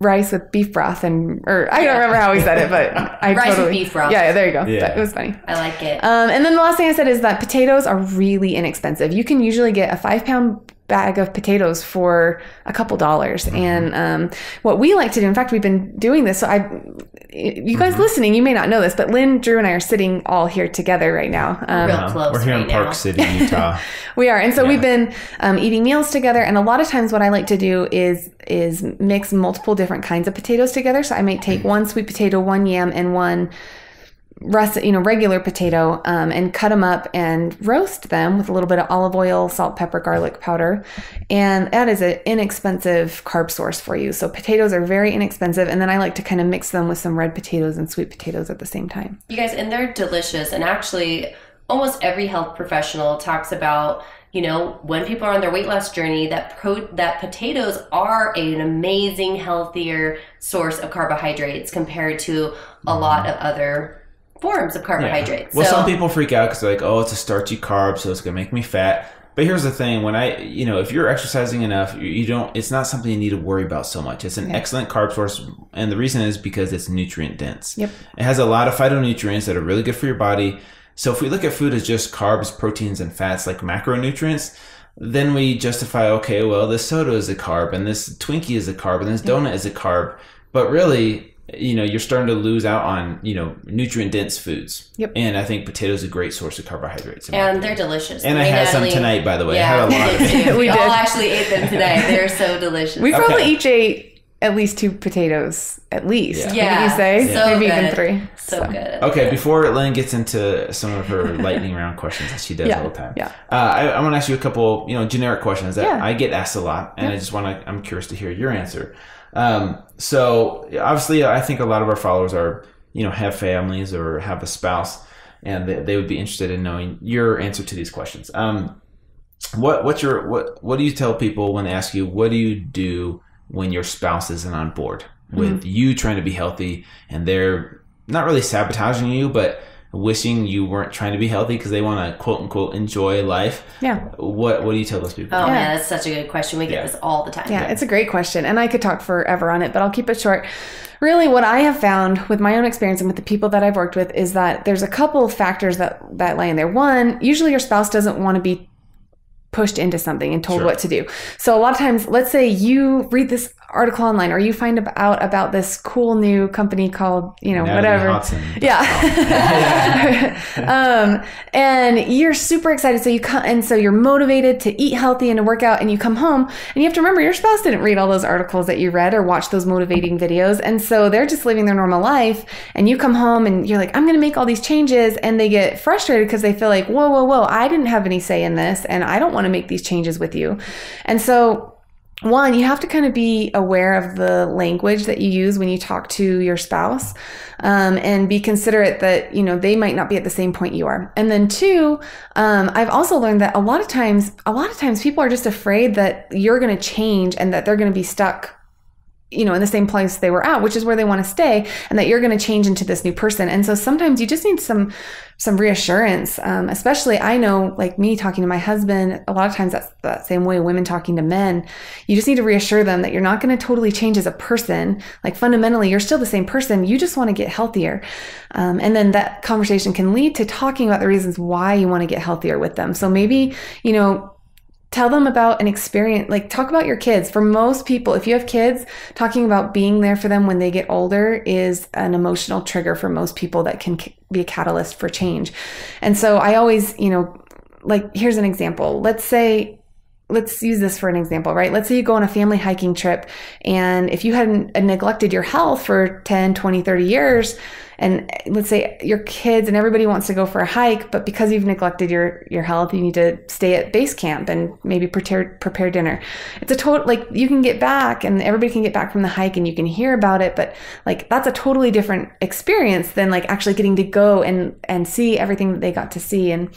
rice with beef broth and or I don't remember how he said it, but I Rice with totally beef broth. Yeah, yeah, there you go. Yeah. That was funny. I like it. Um, and then the last thing I said is that potatoes are really inexpensive. You can usually get a five pound bag of potatoes for a couple dollars. And um, what we like to do, in fact, we've been doing this. So I, you guys listening, you may not know this, but Lynn, Drew, and I are sitting all here together right now. Um, Real close we're here right in Park now. City, Utah. we are, and so Yeah. we've been um, eating meals together. And a lot of times, what I like to do is is mix multiple different kinds of potatoes together. So I might take one sweet potato, one yam, and one rest, you know, regular potato, um, and cut them up and roast them with a little bit of olive oil, salt, pepper, garlic powder, and that is an inexpensive carb source for you. So potatoes are very inexpensive, and then I like to kind of mix them with some red potatoes and sweet potatoes at the same time. You guys, and they're delicious. And actually, almost every health professional talks about, you know, when people are on their weight loss journey, that pro that potatoes are an amazing, healthier source of carbohydrates compared to a lot of other forms of carbohydrates. Well, so, some people freak out because they're like, "Oh, it's a starchy carb, so it's gonna make me fat." But here's the thing: when I, you know, if you're exercising enough, you, you don't. It's not something you need to worry about so much. It's an excellent carb source, and the reason is because it's nutrient dense. Yep. It has a lot of phytonutrients that are really good for your body. So if we look at food as just carbs, proteins, and fats, like macronutrients, then we justify, okay, well, this soda is a carb, and this Twinkie is a carb, and this donut is a carb. But really, you know, you're starting to lose out on, you know, nutrient dense foods. Yep. And I think potatoes are a great source of carbohydrates. in my and they're delicious. And I Me had some tonight, by the way. I Yeah, had a lot of we did. We we all actually ate them today. They're so delicious. We Okay. probably each ate at least two potatoes, at least. Yeah. Yeah, Wouldn't you say? so Maybe good. even three. So, good. Okay, before Lynn gets into some of her lightning round questions that she does Yeah, all the time, yeah. uh, I, I want to ask you a couple, you know, generic questions that Yeah. I get asked a lot, and I just want to. I'm curious to hear your answer. Um, so obviously, I think a lot of our followers are, you know, have families or have a spouse, and they, they would be interested in knowing your answer to these questions. Um, what what's your what what do you tell people when they ask you what do you do when your spouse isn't on board with you trying to be healthy and they're not really sabotaging you but wishing you weren't trying to be healthy because they want to quote unquote enjoy life Yeah. what what do you tell those people Oh Yeah. man, that's such a good question. We get Yeah. this all the time. Yeah, it's a great question. And I could talk forever on it, but I'll keep it short. Really, what I have found with my own experience and with the people that I've worked with is that there's a couple of factors that, that lie in there. One, usually your spouse doesn't want to be pushed into something and told Sure. what to do. So a lot of times, let's say you read this article online or you find out about this cool new company called, you know, Natalie whatever. Hodson. Yeah. um, and you're super excited. So you come, and so you're motivated to eat healthy and to work out and you come home and you have to remember your spouse didn't read all those articles that you read or watch those motivating videos. And so they're just living their normal life and you come home and you're like, I'm going to make all these changes. And they get frustrated because they feel like, whoa, whoa, whoa, I didn't have any say in this and I don't want to make these changes with you. And so one, you have to kind of be aware of the language that you use when you talk to your spouse um, and be considerate that, you know, they might not be at the same point you are. And then two, um, I've also learned that a lot of times, a lot of times people are just afraid that you're going to change and that they're going to be stuck you know, in the same place they were at, which is where they want to stay, and that you're going to change into this new person. And so sometimes you just need some some reassurance. Um, especially, I know, like me talking to my husband, a lot of times that's that same way. Women talking to men, you just need to reassure them that you're not going to totally change as a person. Like fundamentally, you're still the same person. You just want to get healthier. Um, and then that conversation can lead to talking about the reasons why you want to get healthier with them. So maybe you know tell them about an experience like talk about your kids. For most people if you have kids talking about being there for them when they get older is an emotional trigger for most people that can be a catalyst for change. And so i always you know like here's an example. Let's say let's use this for an example right? Let's say you go on a family hiking trip and if you hadn't neglected your health for 10 20 30 years and let's say your kids and everybody wants to go for a hike but because you've neglected your your health you need to stay at base camp and maybe prepare prepare dinner. It's a total like you can get back and everybody can get back from the hike and you can hear about it but like that's a totally different experience than like actually getting to go and and see everything that they got to see. And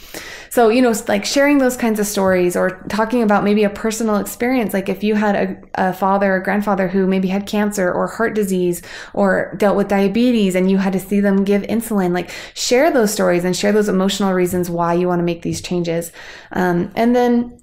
so you know like sharing those kinds of stories or talking about maybe a personal experience like if you had a, a father or grandfather who maybe had cancer or heart disease or dealt with diabetes and you had to see them give insulin like share those stories and share those emotional reasons why you want to make these changes. Um, and then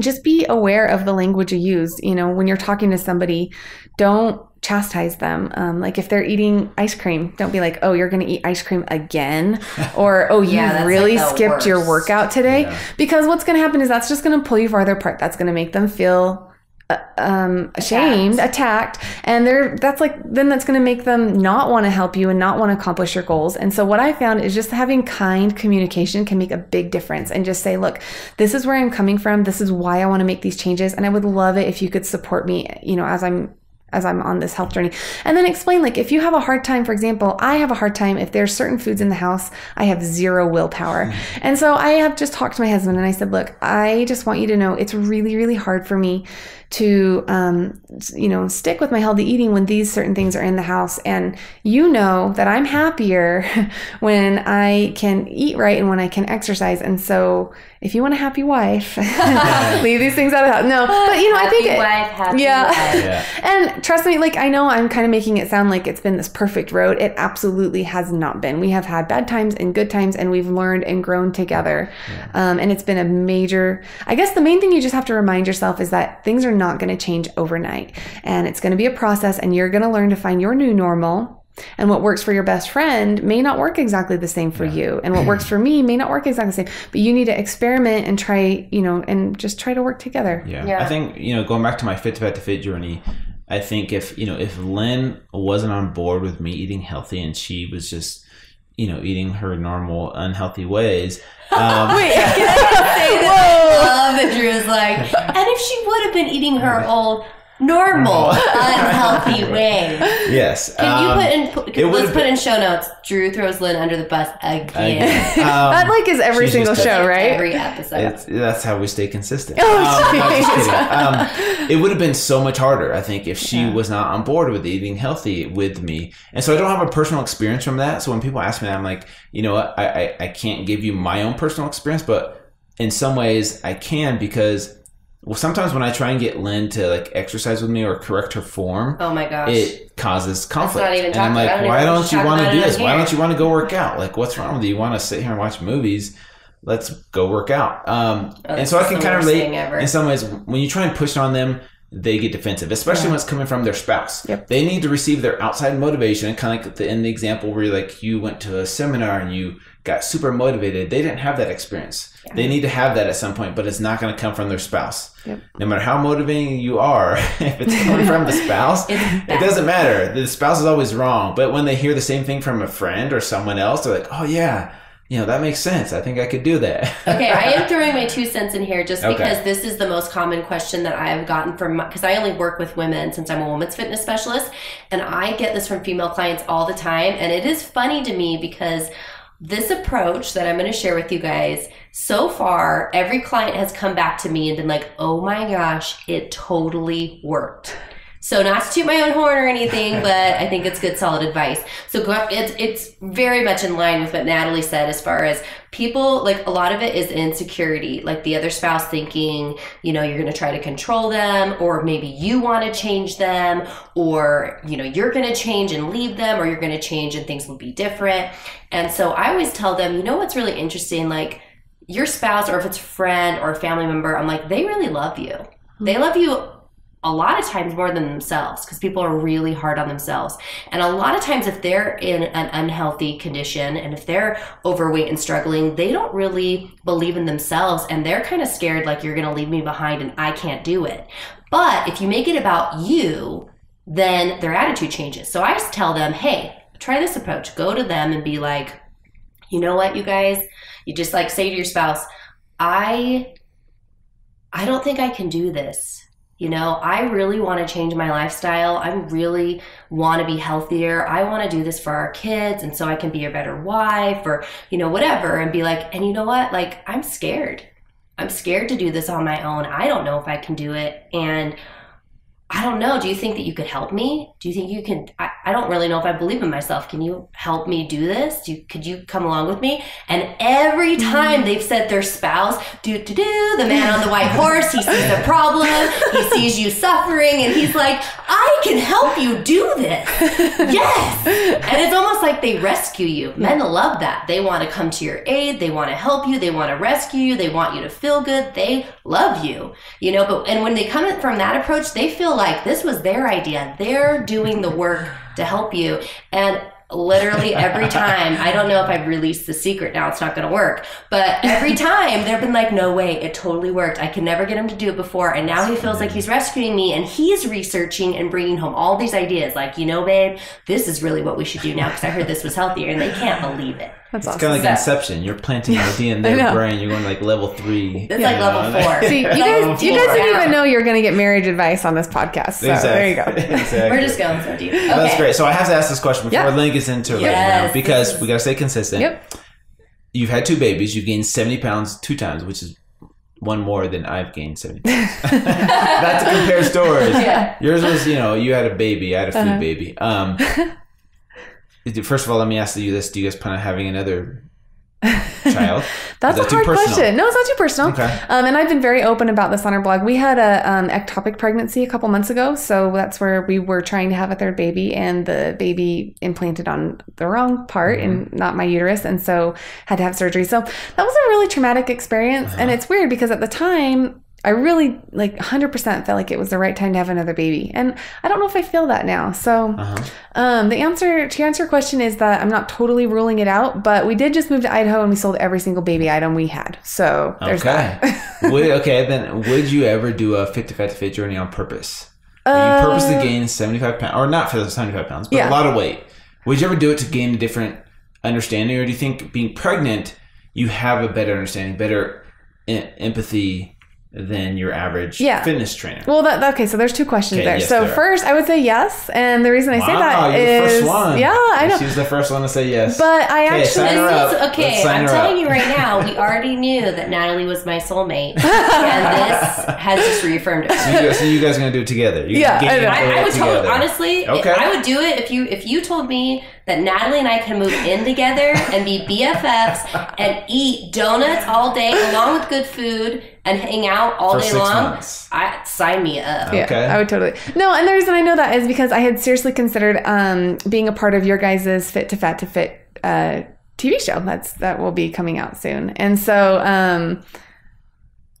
just be aware of the language you use. You know when you're talking to somebody don't chastise them um, like if they're eating ice cream don't be like oh you're going to eat ice cream again or oh you Yeah, that's, really like, skipped your workout today Yeah. because what's going to happen is that's just going to pull you farther apart that's going to make them feel uh, um, ashamed, attacked, and they're that's like then that's going to make them not want to help you and not want to accomplish your goals. And so what I found is just having kind communication can make a big difference. And just say, look, this is where I'm coming from. This is why I want to make these changes, and I would love it if you could support me. You know, as I'm as I'm on this health journey. And then explain like if you have a hard time, for example, I have a hard time if there's certain foods in the house, I have zero willpower. And so I have just talked to my husband and I said, look, I just want you to know it's really, really hard for me to um, you know stick with my healthy eating when these certain things are in the house and you know that i'm happier when i can eat right and when i can exercise and so if you want a happy wife leave these things out of the house no but you know i think Happy it- wife, happy yeah. life. Yeah. and trust me, like I know I'm kind of making it sound like it's been this perfect road. It absolutely has not been. We have had bad times and good times, and we've learned and grown together. Um, and it's been a major. I guess the main thing you just have to remind yourself is that things are not going to change overnight, and it's going to be a process, and you're going to learn to find your new normal. And what works for your best friend may not work exactly the same for you. And what works for me may not work exactly the same. But you need to experiment and try, you know, and just try to work together. Yeah. Yeah. I think, you know, going back to my fit to fat to fit journey, I think if, you know, if Lynn wasn't on board with me eating healthy and she was just, you know, eating her normal unhealthy ways, um, Wait. I love that Drew is like, and if she would have been eating her old normal, unhealthy way. Yes. Can you um, put in? it let's would've put in show notes. Drew throws Lynn under the bus again. again, um, that like is every single show, right? Every episode. It's, that's how we stay consistent. Oh, Um, no, just jeez. kidding. Um, it would have been so much harder, I think, if she was not on board with eating healthy with me. And so I don't have a personal experience from that. So when people ask me that, I'm like, you know what? I, I, I can't give you my own personal experience, but in some ways I can because, well, sometimes when I try and get Lynn to like exercise with me or correct her form, oh my gosh. it causes conflict. not even and I'm like, don't why don't you want to do this? Why don't you want to go work out? Like, what's wrong with you? You want to sit here and watch movies? Let's go work out. Um, Oh, and so I can kind of relate in some ways. When you try and push on them, they get defensive, especially when it's coming from their spouse. Yep. They need to receive their outside motivation, And kind of like the, in the example where like you went to a seminar and you got super motivated. They didn't have that experience. They need to have that at some point, but it's not going to come from their spouse. Yep. No matter how motivating you are, if it's coming from the spouse, it doesn't matter. The spouse is always wrong. But when they hear the same thing from a friend or someone else, they're like, oh, yeah, you know, that makes sense. I think I could do that. okay, I am throwing my two cents in here just Okay. because this is the most common question that I have gotten from because I only work with women since I'm a women's fitness specialist, and I get this from female clients all the time, and it is funny to me because this approach that I'm going to share with you guys so far, every client has come back to me and been like, "Oh my gosh, it totally worked." So not to toot my own horn or anything, but I think it's good solid advice. So it's it's very much in line with what Natalie said as far as people like a lot of it is insecurity, like the other spouse thinking, you know, you're going to try to control them or maybe you want to change them or you know, you're going to change and leave them or you're going to change and things will be different. And so I always tell them, you know what's really interesting like your spouse or if it's a friend or a family member, I'm like they really love you. They mm-hmm. love you a lot of times more than themselves because people are really hard on themselves. And a lot of times, if they're in an unhealthy condition and if they're overweight and struggling, they don't really believe in themselves and they're kind of scared like you're going to leave me behind and I can't do it. But if you make it about you, then their attitude changes. So I just tell them, hey, try this approach. Go to them and be like, you know what, you guys? You just like say to your spouse, I I don't think I can do this. You know, I really want to change my lifestyle. I really want to be healthier. I want to do this for our kids and so I can be a better wife or, you know, whatever and be like, and you know what? Like, I'm scared. I'm scared to do this on my own. I don't know if I can do it. And I don't know. Do you think that you could help me? Do you think you can? I, I don't really know if I believe in myself. Can you help me do this? Do you, could you come along with me? And every mm-hmm. time they've said their spouse, do do do, the man on the white horse, he sees the problem, he sees you suffering, and he's like, I can help you do this. Yes. And it's almost like they rescue you. Men love that. They want to come to your aid. They want to help you. They want to rescue you. They want you to feel good. They love you. You know, but and when they come from that approach, they feel like this was their idea. They're doing the work to help you. And literally every time, I don't know if I've released the secret now, it's not going to work, but every time they've been like, no way, it totally worked. I could never get him to do it before. And now he feels like he's rescuing me and he's researching and bringing home all these ideas like, you know, babe, this is really what we should do now because I heard this was healthier and they can't believe it. That's It's awesome. kind of like So- Inception. You're planting an idea in I their brain. You're going to like level three. It's like level four. See, you guys, you guys didn't even know you're going to get marriage advice on this podcast. So there you go. Exactly. We're just going so deep. Okay. Well, That's great. So I have to ask this question before Yeah. Lynn gets into it Yes, right now because is- we got to stay consistent. Yep. You've had two babies. You've gained 70 pounds two times, which is one more than I've gained 70 pounds. Not to compare stories. Yeah. Yours was, you know, you had a baby. I had a food Uh-huh. baby. Um, first of all, let me ask you this. Do you guys plan on having another child? That's Is a hard question. No, it's not too personal. Okay. Um, and I've been very open about this on our blog. We had a um, ectopic pregnancy a couple months ago, so that's where we were trying to have a third baby, and the baby implanted on the wrong part and not my uterus, and so had to have surgery. So that was a really traumatic experience, and it's weird because at the time. I really like 100% felt like it was the right time to have another baby. And I don't know if I feel that now. So Uh-huh. um, the answer to answer your question is that I'm not totally ruling it out, but we did just move to Idaho and we sold every single baby item we had. So there's Okay. that. would, okay, then would you ever do a 55 to fit journey on purpose? Uh, you purposely gain 75 pounds, or not for the 75 pounds, but Yeah. a lot of weight. Would you ever do it to gain a different understanding, or do you think being pregnant, you have a better understanding, better em- empathy, than your average Yeah. fitness trainer. Well, that, okay, so there's two questions Okay, there. yes, so there first, I would say yes, and the reason I say wow, that you're is the first one. yeah, I know. She's the first one to say yes. But I Okay, actually sign her up. This is Let's okay. sign I'm her telling up. you right now, we already knew that Natalie was my soulmate, and this has just reaffirmed it. so, you guys, so you guys are gonna do it together. You Yeah, gain I know. weight I, I would together. totally, honestly, Okay. I would do it if you if you told me that Natalie and I can move in together and be BFFs and eat donuts all day along with good food and hang out all For day six long. months. I sign me up. Yeah, Okay. I would totally. No, and the reason I know that is because I had seriously considered um, being a part of your guys' Fit to Fat to Fit uh, TV show. That's that will be coming out soon, and so um,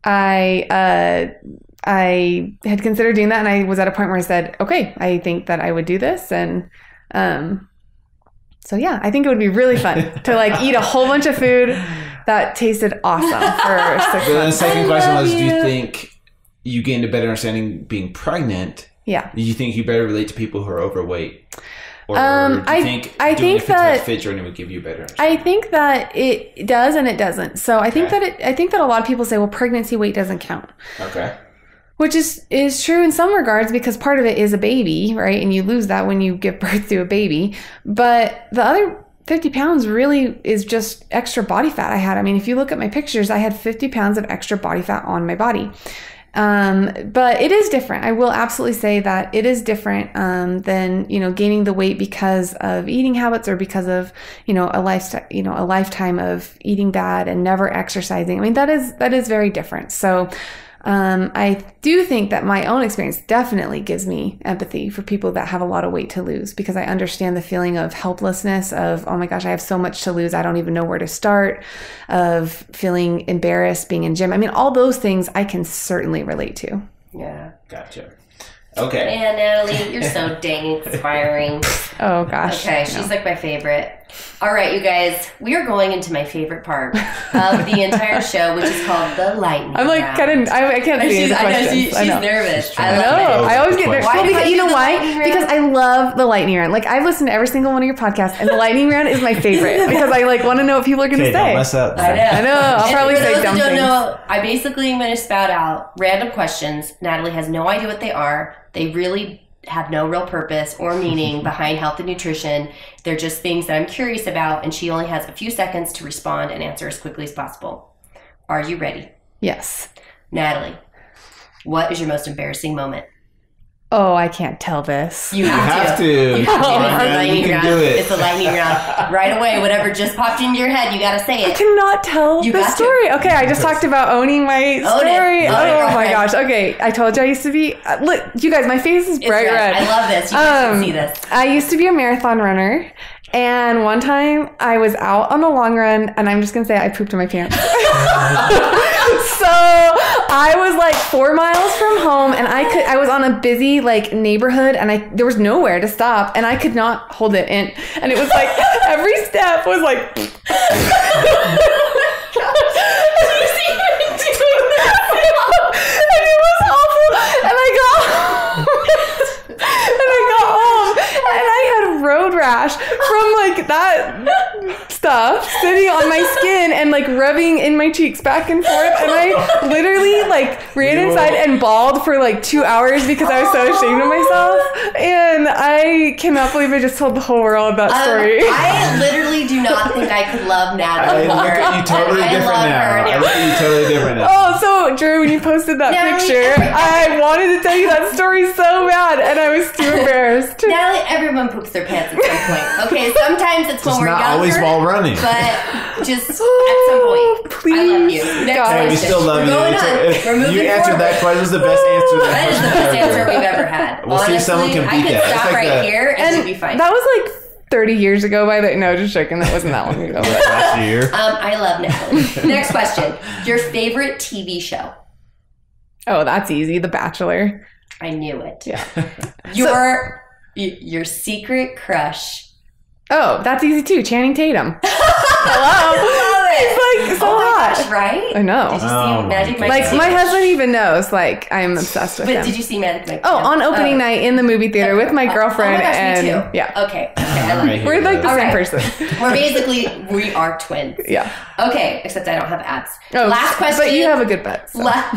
I uh, I had considered doing that, and I was at a point where I said, okay, I think that I would do this, and um, so yeah, I think it would be really fun to like eat a whole bunch of food that tasted awesome for six But then the months. second I question love was: Do you you. think you gained a better understanding being pregnant? Yeah. Do you think you better relate to people who are overweight? Or Um, do you I- think I doing think a that- fit journey would give you a better? I think that it does and it doesn't. So I think that it, I think that a lot of people say, well, pregnancy weight doesn't count, okay. which is is true in some regards because part of it is a baby, right? And you lose that when you give birth to a baby. But the other 50 pounds really is just extra body fat I had. I mean, if you look at my pictures, I had 50 pounds of extra body fat on my body. Um, but it is different. I will absolutely say that it is different um, than you know gaining the weight because of eating habits or because of you know a lifestyle you know a lifetime of eating bad and never exercising. I mean that is that is very different. So um, I do think that my own experience definitely gives me empathy for people that have a lot of weight to lose because I understand the feeling of helplessness of, oh my gosh, I have so much to lose. I don't even know where to start, of feeling embarrassed being in gym. I mean, all those things I can certainly relate to. Yeah. Gotcha. Okay. Man, Natalie, you're so dang inspiring. Oh gosh. Okay, she's like my favorite. All right, you guys, we are going into my favorite part of the entire show, which is called the lightning. Round. I'm like round. kind of, I, I can't And see she's, the I know questions. she, she's I know. nervous. She's I trying I know. I always get nervous. Why Well, because, I you know why? round? Because I love the lightning round. Like I've listened to every single one of your podcasts, and the lightning round is my favorite because I like want to know what people are going to Okay, don't say. mess up. I know. I know. I'll And probably for say those dumb don't things. know, I basically am going to spout out random questions. Natalie has no idea what they are. They really have no real purpose or meaning behind health and nutrition. They're just things that I'm curious about, and she only has a few seconds to respond and answer as quickly as possible. Are you ready? Yes. Natalie, what is your most embarrassing moment? Oh, I can't tell this. You You have, have to. to. You have to. Come It's a lightning you can round. do it. It's a lightning round. Right away, whatever just popped into your head, you got to say it. I it. cannot tell You the got to. story. Okay, I just talked about owning my it. story. Own it, oh my gosh. Okay, I told you I used to be. Uh, look, you guys, my face is bright red. red. I love this. You guys Um, see this. I used to be a marathon runner, and one time I was out on a long run, and I'm just gonna say I pooped in my pants. I was like four miles from home, and I could I was on a busy like neighborhood, and I there was nowhere to stop, and I could not hold it in, and it was like every step was like. and it was awful. And I got and I got home and I had road rash from like that stuff sitting on my skin and like rubbing in my cheeks back and forth. And I literally like ran inside and bawled for like two hours because I was so ashamed of myself. And I cannot believe I just told the whole world that Um, story. I literally do not think I could love I Natalie look more. at you totally I different love now. her I look at you totally different now. Oh, so Drew, when you posted that Natalie, picture, every- I wanted to tell you that story so bad, and I was too embarrassed. Natalie, everyone poops their pants at some point. Okay, sometimes it's when It's we're not younger, always while running. but just at some point. Please, I love you. Next God. Hey, we still love we're you. Going It's- on. it- We're moving you answered forward. that question. It was the best answer. to That is the best answer we've ever had. We'll see if someone can I beat could that. It's stop like right the- here and, and it'd be fine. that was like 30 years ago by the no just joking that wasn't that long ago Last year. um, I love Natalie. Next question. Your favorite TV show? oh that's easy the bachelor I knew it. yeah Your y- your secret crush. oh that's easy too channing tatum Hello. It's like oh so oh hot. gosh, right? I know. Did you Oh my Magic Mike? Like too? my husband even knows. Like I'm obsessed with But him. did you see Magic Mike? oh, on opening Oh. night in the movie theater with my Oh, girlfriend oh my gosh, and me too. yeah, Okay. Okay. I love Right it. here. we're like the All same right. person. We're basically we are twins. Yeah. Okay, except I don't have abs. Oh, last question. But you have a good butt. so. La-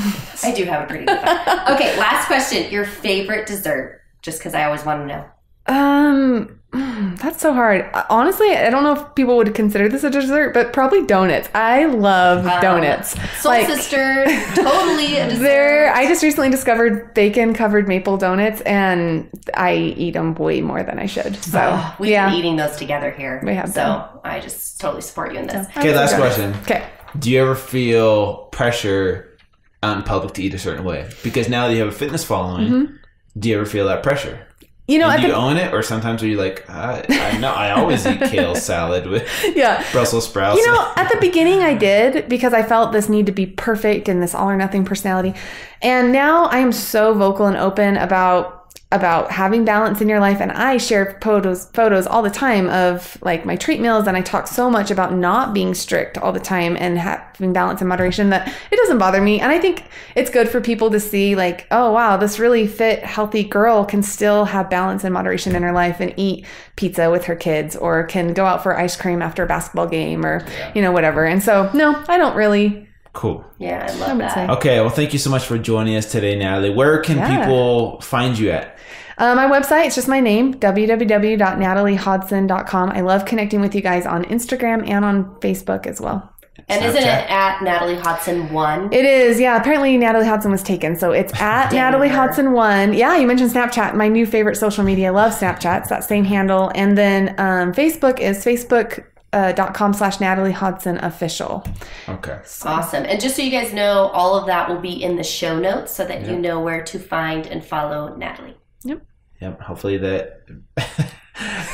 I do have a pretty good butt. Okay, last question. Your favorite dessert? Just because I always want to know. Um, mm, that's so hard. Uh, Honestly, I don't know if people would consider this a dessert, but probably donuts. I love Um, donuts. Soul Like, Sister, totally a dessert. There, I just recently discovered bacon covered maple donuts, and I eat them way more than I should. So, Oh, we've yeah. been eating those together here. We have So been. I just totally support you in this. Okay, last question. Okay. Do you ever feel pressure out in public to eat a certain way? Because now that you have a fitness following, do you ever feel that pressure? You know, And do you the, own it, or sometimes are you like, I, I know I always eat kale salad with yeah. Brussels sprouts? You know, at the beginning I did because I felt this need to be perfect and this all or nothing personality. And now I am so vocal and open about about having balance in your life and I share photos photos all the time of like my treat meals and I talk so much about not being strict all the time and having balance and moderation that it doesn't bother me. And I think it's good for people to see like oh wow this really fit healthy girl can still have balance and moderation in her life and eat pizza with her kids or can go out for ice cream after a basketball game or you know whatever. And so no I don't really cool. Yeah, I love would that. say. Okay, well, thank you so much for joining us today, Natalie. Where can Yeah. people find you at? Uh, my website, it's just my name, www.nataliehodson.com. I love connecting with you guys on Instagram and on Facebook as well. And isn't it at Natalie Hodson one? It is, yeah. Apparently, Natalie Hodson was taken. So it's at Natalie her. Hodson1. Yeah, you mentioned Snapchat, my new favorite social media. I love Snapchat. It's that same handle. And then um, Facebook is facebook.com uh, dot com slash Natalie Hodson official. Okay. Awesome. And just so you guys know, all of that will be in the show notes so that you know where to find and follow Natalie. Yep. Yep. Hopefully that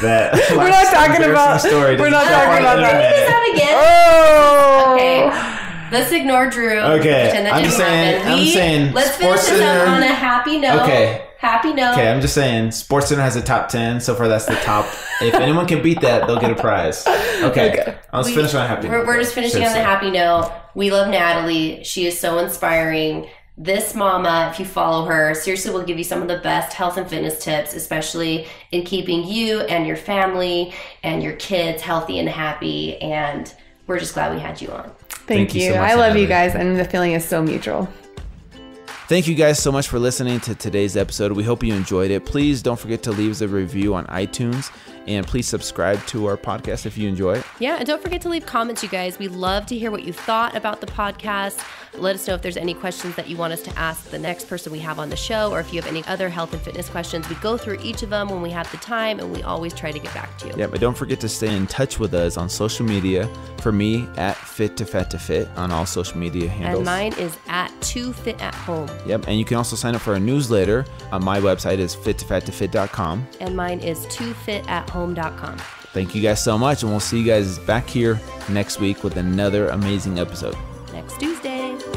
that We're not talking about- story we're doesn't not show up talking on about the that. Is internet. that again? Oh! Okay. Let's ignore Drew. Okay, Pretend that I'm didn't saying- happen. I'm We- saying Let's finish Sports this up on a happy note. Okay. Happy note. Okay, I'm just saying, SportsCenter has a top ten. So far, that's the top. if anyone can beat that, they'll get a prize. Okay, Okay. let's We- finish on a happy. We're, note. we're just finishing on Seriously. the happy note. We love Natalie. She is so inspiring. This mama, if you follow her, seriously will give you some of the best health and fitness tips, especially in keeping you and your family and your kids healthy and happy. And we're just glad we had you on. Thank, Thank you you. so much, I love you guys, and the feeling is so mutual. Thank you guys so much for listening to today's episode. We hope you enjoyed it. Please don't forget to leave us a review on iTunes and please subscribe to our podcast if you enjoy it. Yeah, and don't forget to leave comments, you guys. We love to hear what you thought about the podcast. Let us know if there's any questions that you want us to ask the next person we have on the show, or if you have any other health and fitness questions. We go through each of them when we have the time, and we always try to get back to you. Yeah, but don't forget to stay in touch with us on social media. For me, at Fit to Fat to Fit on all social media handles. And mine is at Two Fit at Home, Yep, and you can also sign up for our newsletter on my website is fit to fat to fittofattofit.com. and mine is twofitathome.com. Thank you guys so much, and we'll see you guys back here next week with another amazing episode next Tuesday.